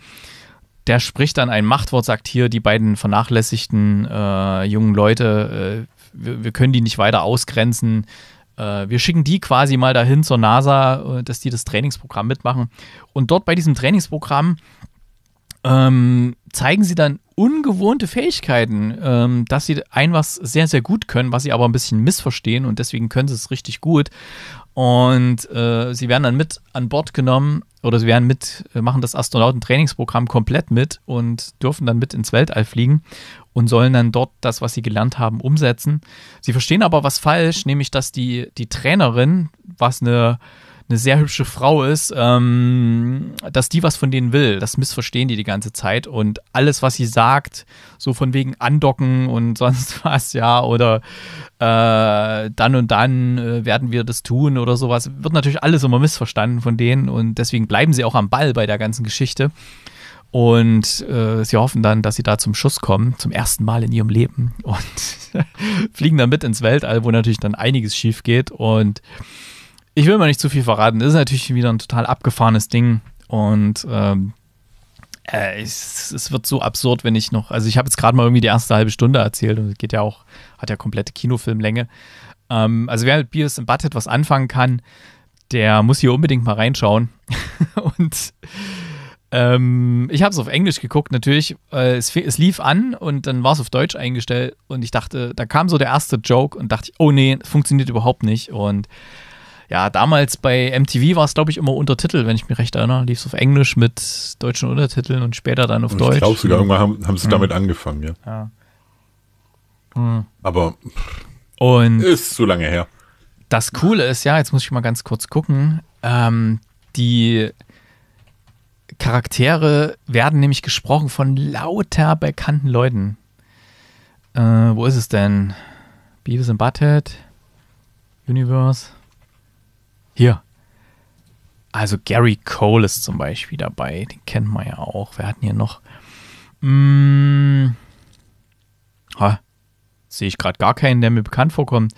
der spricht dann ein Machtwort, sagt hier, die beiden vernachlässigten äh, jungen Leute, äh, wir, wir können die nicht weiter ausgrenzen. Äh, wir schicken die quasi mal dahin zur NASA, äh, dass die das Trainingsprogramm mitmachen. Und dort bei diesem Trainingsprogramm ähm, zeigen sie dann ungewohnte Fähigkeiten, ähm, dass sie ein was sehr, sehr gut können, was sie aber ein bisschen missverstehen und deswegen können sie es richtig gut. Und äh, sie werden dann mit an Bord genommen oder sie werden mit, äh, machen das Astronautentrainingsprogramm komplett mit und dürfen dann mit ins Weltall fliegen und sollen dann dort das, was sie gelernt haben, umsetzen. Sie verstehen aber was falsch, nämlich dass die, die Trainerin, was eine, eine sehr hübsche Frau ist, ähm, dass die was von denen will. Das missverstehen die die ganze Zeit und alles, was sie sagt, so von wegen andocken und sonst was, ja, oder äh, dann und dann äh, werden wir das tun oder sowas, wird natürlich alles immer missverstanden von denen und deswegen bleiben sie auch am Ball bei der ganzen Geschichte. Und äh, sie hoffen dann, dass sie da zum Schuss kommen, zum ersten Mal in ihrem Leben und fliegen dann mit ins Weltall, wo natürlich dann einiges schief geht. Und ich will mal nicht zu viel verraten. Das ist natürlich wieder ein total abgefahrenes Ding. Und ähm, äh, es, es wird so absurd, wenn ich noch. Also, ich habe jetzt gerade mal irgendwie die erste halbe Stunde erzählt und es geht ja auch, hat ja komplette Kinofilmlänge. Ähm, also, wer mit Beavis and Butthead was anfangen kann, der muss hier unbedingt mal reinschauen. und ähm, ich habe es auf Englisch geguckt, natürlich. Äh, es, es lief an und dann war es auf Deutsch eingestellt und ich dachte, da kam so der erste Joke und dachte, ich, oh nee, funktioniert überhaupt nicht. Und ja, damals bei MTV war es, glaube ich, immer Untertitel, wenn ich mich recht erinnere. Lief es auf Englisch mit deutschen Untertiteln und später dann auf Und Deutsch. ich glaube sogar, irgendwann haben, haben sie damit angefangen, ja. Ja. Hm. Aber Und ist zu lange her. das Coole ist, ja, jetzt muss ich mal ganz kurz gucken, ähm, die Charaktere werden nämlich gesprochen von lauter bekannten Leuten. Äh, wo ist es denn? Beavis and Butthead? Universe? Hier. Also Gary Cole ist zum Beispiel dabei. Den kennt man ja auch. Wer hat denn hier noch? Mm, ha, sehe ich gerade gar keinen, der mir bekannt vorkommt.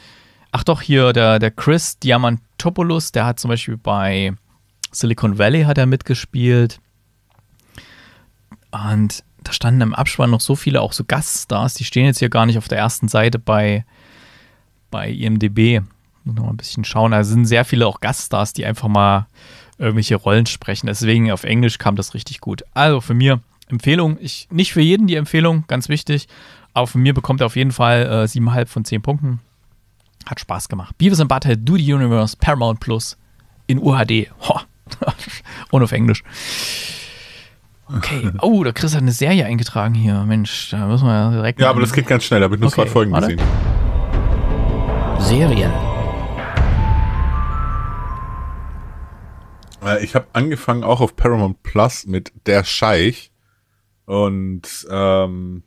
Ach doch, hier der, der Chris Diamantopoulos, der hat zum Beispiel bei Silicon Valley hat er mitgespielt. Und da standen im Abspann noch so viele, auch so Gaststars, die stehen jetzt hier gar nicht auf der ersten Seite bei, bei IMDB. Muss noch mal ein bisschen schauen. Da sind sehr viele auch Gaststars, die einfach mal irgendwelche Rollen sprechen. Deswegen auf Englisch kam das richtig gut. Also für mir Empfehlung. Ich, nicht für jeden die Empfehlung, ganz wichtig. Aber von mir bekommt er auf jeden Fall äh, 7,5 von 10 Punkten. Hat Spaß gemacht. Beavis and Butthead, Do the Universe, Paramount Plus in UHD. Ho. Und auf Englisch. Okay. Oh, der Chris hat eine Serie eingetragen hier. Mensch, da müssen wir direkt. Ja, aber das geht ganz schnell. Da habe ich nur Okay, zwei Folgen warte. gesehen. Serien. Ich habe angefangen auch auf Paramount Plus mit Der Scheich. Und ähm,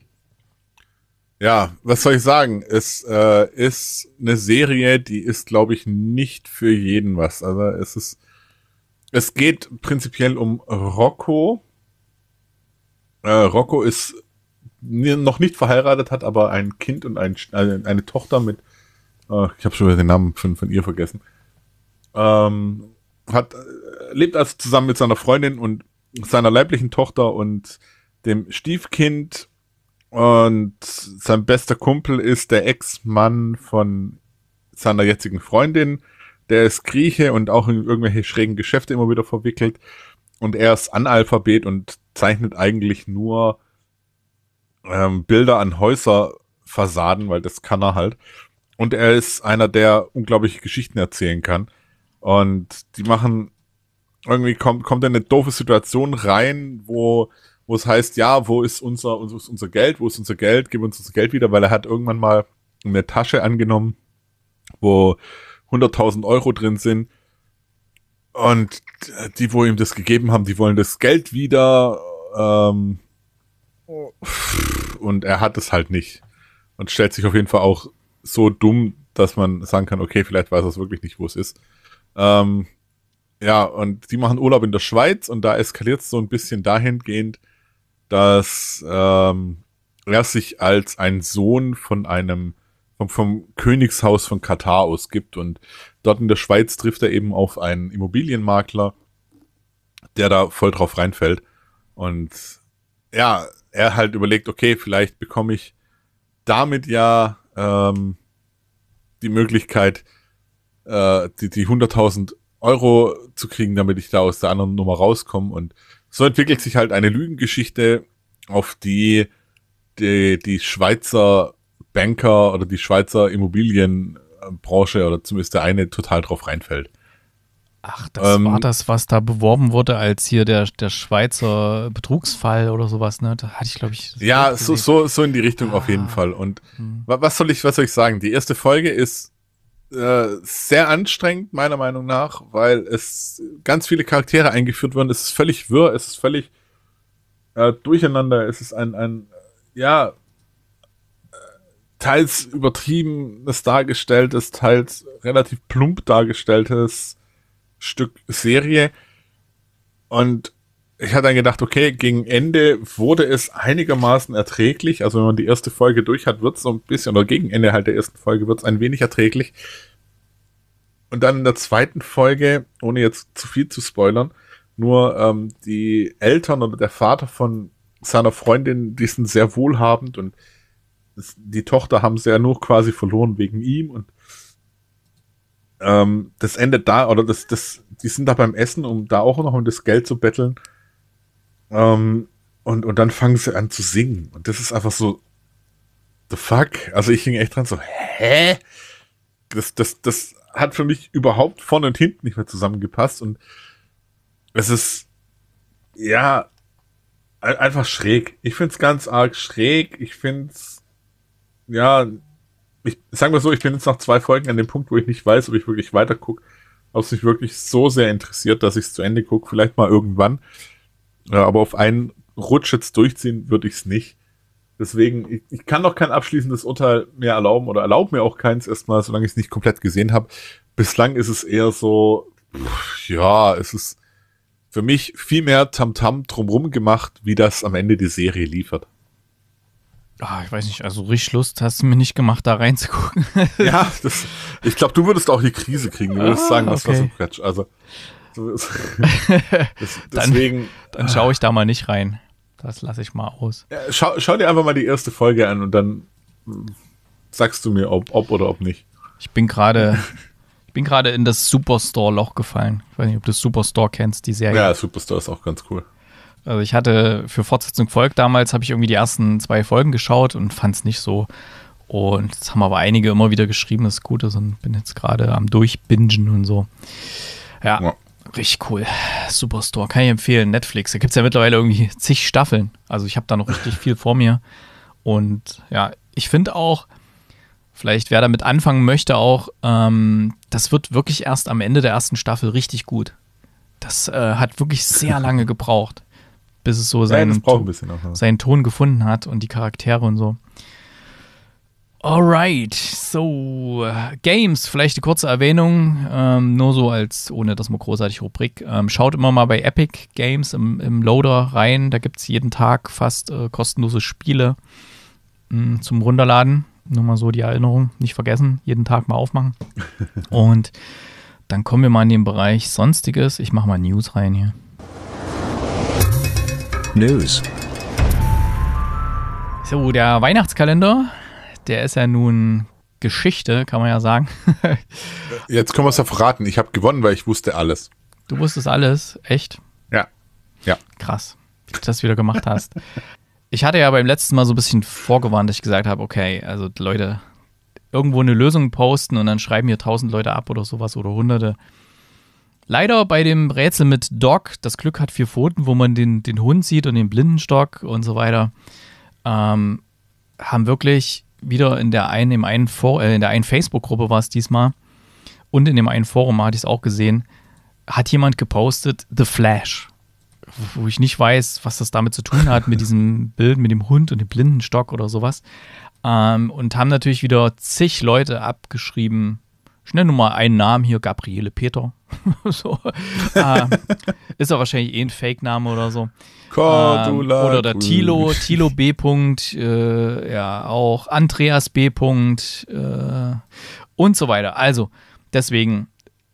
ja, was soll ich sagen? Es äh, ist eine Serie, die ist, glaube ich, nicht für jeden was. Also es ist, es geht prinzipiell um Rocco. Äh, Rocco ist noch nicht verheiratet, hat aber ein Kind und ein, äh, eine Tochter mit, äh, ich habe schon wieder den Namen von, von ihr vergessen. Ähm, hat, lebt also zusammen mit seiner Freundin und seiner leiblichen Tochter und dem Stiefkind und sein bester Kumpel ist der Ex-Mann von seiner jetzigen Freundin. Der ist Grieche und auch in irgendwelche schrägen Geschäfte immer wieder verwickelt. Und er ist Analphabet und zeichnet eigentlich nur ähm, Bilder an Häuserfassaden, weil das kann er halt. Und er ist einer, der unglaubliche Geschichten erzählen kann. Und die machen, irgendwie kommt, kommt in eine doofe Situation rein, wo, wo es heißt, ja, wo ist unser, wo ist unser Geld, wo ist unser Geld, gib uns unser Geld wieder, weil er hat irgendwann mal eine Tasche angenommen, wo 100.000 Euro drin sind. Und die, wo ihm das gegeben haben, die wollen das Geld wieder, ähm, und er hat es halt nicht. Und stellt sich auf jeden Fall auch so dumm, dass man sagen kann, okay, vielleicht weiß er es wirklich nicht, wo es ist. Ähm, ja, und die machen Urlaub in der Schweiz und da eskaliert es so ein bisschen dahingehend, dass ähm, er sich als ein Sohn von einem vom, vom Königshaus von Katar ausgibt und dort in der Schweiz trifft er eben auf einen Immobilienmakler, der da voll drauf reinfällt. Und ja, er halt überlegt, okay, vielleicht bekomme ich damit ja ähm, die Möglichkeit, äh, die, die 100.000 Euro zu kriegen, damit ich da aus der anderen Nummer rauskomme. Und so entwickelt sich halt eine Lügengeschichte, auf die die, die Schweizer Banker oder die Schweizer Immobilienbranche oder zumindest der eine total drauf reinfällt. Ach, das Ähm, war das, was da beworben wurde als hier der, der Schweizer Betrugsfall oder sowas, ne? Da hatte ich, glaube ich. Ja, so, so, so in die Richtung auf jeden Ah. Fall. Und Hm. wa- was soll ich, was soll ich sagen? Die erste Folge ist äh, sehr anstrengend, meiner Meinung nach, weil es ganz viele Charaktere eingeführt werden. Es ist völlig wirr, es ist völlig äh, durcheinander, es ist ein, ein ja, äh, teils übertriebenes dargestelltes, teils relativ plump dargestelltes Stück Serie. Und ich hatte dann gedacht, okay, gegen Ende wurde es einigermaßen erträglich. Also wenn man die erste Folge durch hat, wird es so ein bisschen, oder gegen Ende halt der ersten Folge wird es ein wenig erträglich. Und dann in der zweiten Folge, ohne jetzt zu viel zu spoilern, nur ähm, die Eltern oder der Vater von seiner Freundin, die sind sehr wohlhabend und die Tochter haben sie ja nur quasi verloren wegen ihm und ähm, das endet da, oder das, das, die sind da beim Essen, um da auch noch um das Geld zu betteln. Ähm, und, und dann fangen sie an zu singen. Und das ist einfach so, the fuck? Also ich hing echt dran so, hä? Das, das, das hat für mich überhaupt vorne und hinten nicht mehr zusammengepasst. Und es ist, ja, ein- einfach schräg. Ich find's ganz arg schräg. Ich find's, ja, ich sagen wir so, ich bin jetzt nach zwei Folgen an dem Punkt, wo ich nicht weiß, ob ich wirklich weiter gucke, ob es mich wirklich so sehr interessiert, dass ich es zu Ende gucke, vielleicht mal irgendwann. Ja, aber auf einen Rutsch jetzt durchziehen würde ich es nicht. Deswegen, ich, ich kann noch kein abschließendes Urteil mehr erlauben oder erlaube mir auch keins erstmal, solange ich es nicht komplett gesehen habe. Bislang ist es eher so, pff, ja, es ist für mich viel mehr Tamtam drumrum gemacht, wie das am Ende die Serie liefert. Ah, ich weiß nicht, also richtig Lust hast du mir nicht gemacht, da reinzugucken. Ja, das, ich glaube, du würdest auch die Krise kriegen. Du würdest Ah, sagen, was war so okay. Quatsch. Also, So, das, Dann- deswegen, Dann schaue ich da mal nicht rein. Das lasse ich mal aus. ja, schau, schau dir einfach mal die erste Folge an und dann mm, sagst du mir, ob, ob oder ob nicht. Ich bin gerade ich bin gerade in das Superstore-Loch gefallen. Ich weiß nicht, ob du das Superstore kennst, die Serie. Ja, Superstar ist auch ganz cool. Also ich hatte für Fortsetzung folgt damals, habe ich irgendwie die ersten zwei Folgen geschaut und fand es nicht so. Und das haben aber einige immer wieder geschrieben, dass es gut ist und bin jetzt gerade am Durchbingen und so. Ja, Ja. Richtig cool. Superstore, kann ich empfehlen. Netflix, da gibt es ja mittlerweile irgendwie zig Staffeln. Also ich habe da noch richtig viel vor mir. Und ja, ich finde auch, vielleicht wer damit anfangen möchte, auch, ähm, das wird wirklich erst am Ende der ersten Staffel richtig gut. Das äh, hat wirklich sehr lange gebraucht, bis es so Ja, seinen, bisschen auch. seinen Ton gefunden hat und die Charaktere und so. Alright, so Games, vielleicht eine kurze Erwähnung, ähm, nur so als, ohne dass man großartig Rubrik. Ähm, schaut immer mal bei Epic Games im, im Loader rein, da gibt es jeden Tag fast äh, kostenlose Spiele mh, zum Runterladen. Nur mal so die Erinnerung, nicht vergessen, jeden Tag mal aufmachen. und dann kommen wir mal in den Bereich Sonstiges. Ich mache mal News rein hier. News. So, der Weihnachtskalender, der ist ja nun Geschichte, kann man ja sagen. Jetzt können wir es ja verraten. Ich habe gewonnen, weil ich wusste alles. Du wusstest alles, echt Ja. Ja. krass, dass du das wieder gemacht hast. Ich hatte ja beim letzten Mal so ein bisschen vorgewarnt, dass ich gesagt habe, okay, also Leute, irgendwo eine Lösung posten und dann schreiben hier tausend Leute ab oder sowas oder hunderte. Leider bei dem Rätsel mit Doc, das Glück hat vier Pfoten, wo man den, den Hund sieht und den Blindenstock und so weiter, ähm, haben wirklich wieder in der einen, im einen For äh, in der einen Facebook-Gruppe war es diesmal und in dem einen Forum hatte ich es auch gesehen, hat jemand gepostet The Flash, wo ich nicht weiß, was das damit zu tun hat mit diesem Bild mit dem Hund und dem Blindenstock oder sowas. Ähm, und haben natürlich wieder zig Leute abgeschrieben. Schnell nur mal einen Namen hier, Gabriele Peter. so. äh, ist ja wahrscheinlich eh ein Fake-Name oder so. Cordula. Ähm, oder der Tilo, Tilo B. Punkt, äh, ja, auch Andreas B. Punkt, äh, und so weiter. Also, deswegen,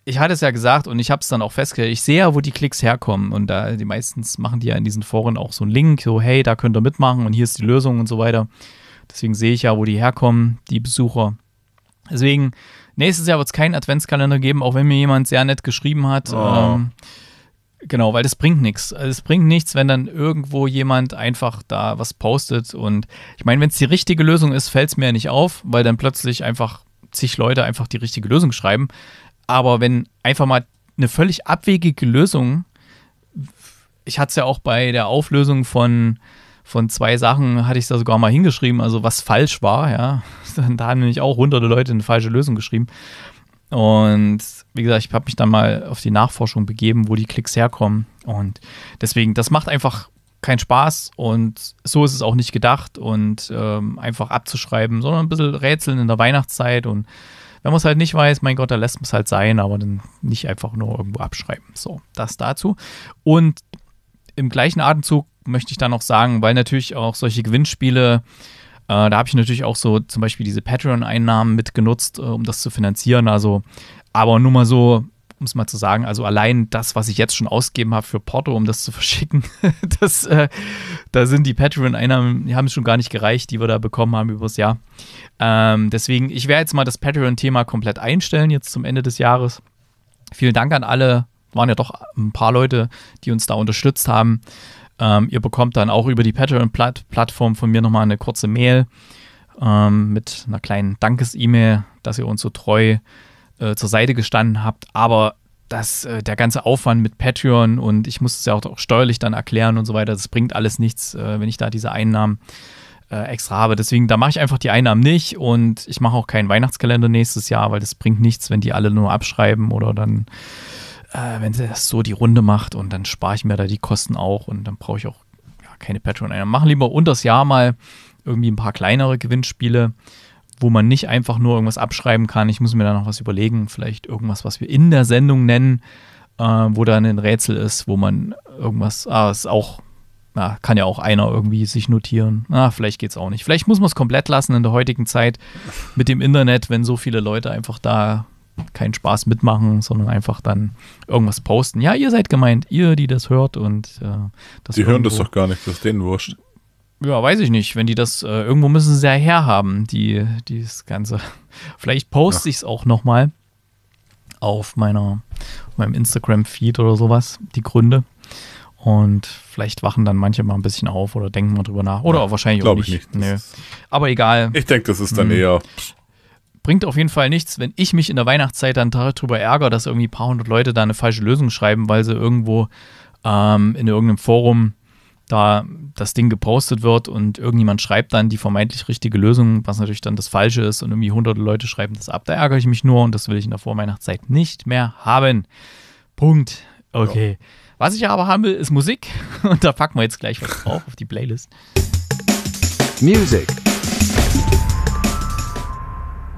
ich hatte es ja gesagt und ich habe es dann auch festgestellt, ich sehe ja, wo die Klicks herkommen. Und da die meistens machen die ja in diesen Foren auch so einen Link, so, hey, da könnt ihr mitmachen und hier ist die Lösung und so weiter. Deswegen sehe ich ja, wo die herkommen, die Besucher. Deswegen, nächstes Jahr wird es keinen Adventskalender geben, auch wenn mir jemand sehr nett geschrieben hat. Oh. Ähm, Genau, weil das bringt nichts. Also es bringt nichts, wenn dann irgendwo jemand einfach da was postet. Und ich meine, wenn es die richtige Lösung ist, fällt es mir ja nicht auf, weil dann plötzlich einfach zig Leute einfach die richtige Lösung schreiben. Aber wenn einfach mal eine völlig abwegige Lösung, ich hatte es ja auch bei der Auflösung von, von zwei Sachen, hatte ich da sogar mal hingeschrieben, also was falsch war, ja. Da haben nämlich auch hunderte Leute eine falsche Lösung geschrieben. Und wie gesagt, ich habe mich dann mal auf die Nachforschung begeben, wo die Klicks herkommen. Und deswegen, das macht einfach keinen Spaß und so ist es auch nicht gedacht und ähm, einfach abzuschreiben, sondern ein bisschen rätseln in der Weihnachtszeit und wenn man es halt nicht weiß, mein Gott, da lässt man es halt sein, aber dann nicht einfach nur irgendwo abschreiben. So, das dazu. Und im gleichen Atemzug möchte ich dann noch sagen, weil natürlich auch solche Gewinnspiele äh, da habe ich natürlich auch so zum Beispiel diese Patreon-Einnahmen mitgenutzt, äh, um das zu finanzieren. Also, aber nur mal so, um es mal zu sagen, also allein das, was ich jetzt schon ausgegeben habe für Porto, um das zu verschicken, das, äh, da sind die Patreon-Einnahmen, die haben es schon gar nicht gereicht, die wir da bekommen haben übers Jahr. Ähm, deswegen, ich werde jetzt mal das Patreon-Thema komplett einstellen, jetzt zum Ende des Jahres. Vielen Dank an alle, waren ja doch ein paar Leute, die uns da unterstützt haben. Ähm, ihr bekommt dann auch über die Patreon-Plattform von mir nochmal eine kurze Mail ähm, mit einer kleinen Dankes-E-Mail, dass ihr uns so treu äh, zur Seite gestanden habt. Aber das, äh, der ganze Aufwand mit Patreon und ich muss es ja auch, auch steuerlich dann erklären und so weiter, das bringt alles nichts, äh, wenn ich da diese Einnahmen äh, extra habe. Deswegen, da mache ich einfach die Einnahmen nicht und ich mache auch keinen Weihnachtskalender nächstes Jahr, weil das bringt nichts, wenn die alle nur abschreiben oder dann äh, wenn sie das so die Runde macht und dann spare ich mir da die Kosten auch und dann brauche ich auch ja, keine Patreon-Einnahmen. Machen lieber unters Jahr mal irgendwie ein paar kleinere Gewinnspiele, wo man nicht einfach nur irgendwas abschreiben kann. Ich muss mir da noch was überlegen, vielleicht irgendwas, was wir in der Sendung nennen, äh, wo dann ein Rätsel ist, wo man irgendwas, ah, ist auch, na, kann ja auch einer irgendwie sich notieren. Ah, vielleicht geht's auch nicht. Vielleicht muss man es komplett lassen in der heutigen Zeit mit dem Internet, wenn so viele Leute einfach da keinen Spaß mitmachen, sondern einfach dann irgendwas posten. Ja, ihr seid gemeint, ihr, die das hört und äh, das Die hören das doch gar nicht, das ist denen wurscht. Ja, weiß ich nicht. Wenn die das, äh, irgendwo müssen sie ja herhaben, die, dieses Ganze. Vielleicht poste ich es auch nochmal auf meiner, auf meinem Instagram-Feed oder sowas, die Gründe. Und vielleicht wachen dann manche mal ein bisschen auf oder denken mal drüber nach. Oder auch wahrscheinlich auch Glaube ich nicht. nicht. Ist- Aber egal. Ich denke, das ist dann Hm. eher. Bringt auf jeden Fall nichts, wenn ich mich in der Weihnachtszeit dann darüber ärgere, dass irgendwie ein paar hundert Leute da eine falsche Lösung schreiben, weil sie irgendwo ähm, in irgendeinem Forum da das Ding gepostet wird und irgendjemand schreibt dann die vermeintlich richtige Lösung, was natürlich dann das Falsche ist und irgendwie hunderte Leute schreiben das ab. Da ärgere ich mich nur und das will ich in der Vorweihnachtszeit nicht mehr haben. Punkt. Okay. Was ich aber haben will, ist Musik und da packen wir jetzt gleich was drauf auf die Playlist. Music.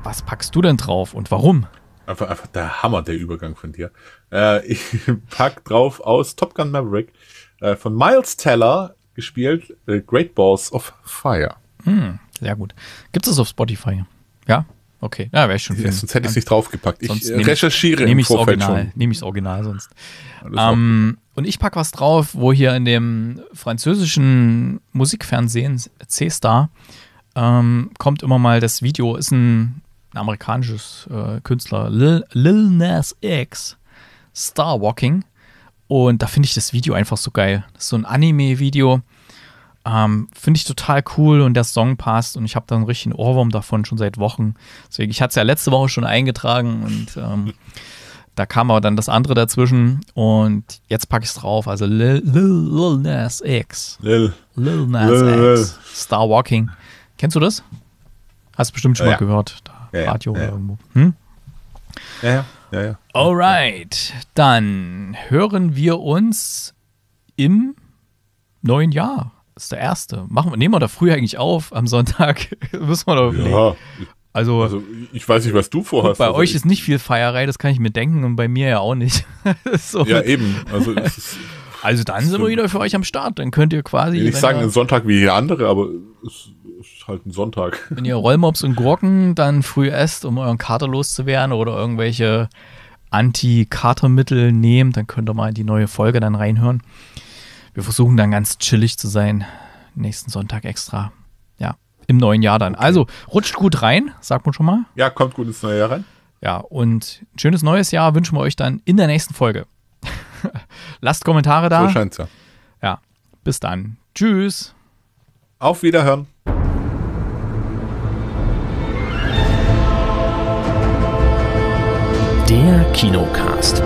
Was packst du denn drauf und warum? Einfach, einfach der Hammer, der Übergang von dir. Äh, ich pack drauf aus Top Gun Maverick äh, von Miles Teller gespielt, äh, Great Balls of Fire. Sehr gut. Gibt es auf Spotify? Ja? Okay. Ja, wäre ich schon Ja, sonst hätte ich es nicht draufgepackt. Ich Sonst äh, nehm recherchiere Nehme im ich das Vorfeld Original. schon. Nehme ich das Original sonst. Ähm, und ich packe was drauf, wo hier in dem französischen Musikfernsehen C-Star ähm, kommt immer mal das Video, ist ein, ein amerikanisches äh, Künstler, Lil, Lil Nas X, Star Walking. Und da finde ich das Video einfach so geil. Das ist so ein Anime-Video. Ähm, finde ich total cool und der Song passt und ich habe da einen richtigen Ohrwurm davon schon seit Wochen. Deswegen, ich hatte es ja letzte Woche schon eingetragen und ähm, da kam aber dann das andere dazwischen und jetzt packe ich es drauf. Also Lil, Lil, Lil Nas X. Lil. Lil Nas Lil. X. Star Walking. Kennst du das? Hast bestimmt schon Ja, mal gehört. Da, Ja, ja, Radio ja, oder ja. irgendwo. Hm? Ja, ja, ja, ja. Alright, dann hören wir uns im neuen Jahr. Das ist der erste. Machen wir, nehmen wir da früh eigentlich auf am Sonntag. Müssen wir doch. Ja, Also, also ich weiß nicht, was du vorhast. bei also euch ich, ist nicht viel Feierei, das kann ich mir denken und bei mir ja auch nicht. so, Ja, eben. Also ist, also dann sind wir wieder für euch am Start. Dann könnt ihr quasi, ich will nicht sagen, ihr, Sonntag wie hier andere, aber es ist halt ein Sonntag. wenn ihr Rollmops und Gurken dann früh esst, um euren Kater loszuwerden oder irgendwelche Anti-Katermittel nehmt, dann könnt ihr mal in die neue Folge dann reinhören. Wir versuchen dann ganz chillig zu sein. Nächsten Sonntag extra. Ja, im neuen Jahr dann. Also rutscht gut rein, sagt man schon mal. Ja, kommt gut ins neue Jahr rein. Ja, und ein schönes neues Jahr wünschen wir euch dann in der nächsten Folge. Lasst Kommentare da. So scheint's ja. ja, bis dann. Tschüss. Auf Wiederhören. Der Kinocast.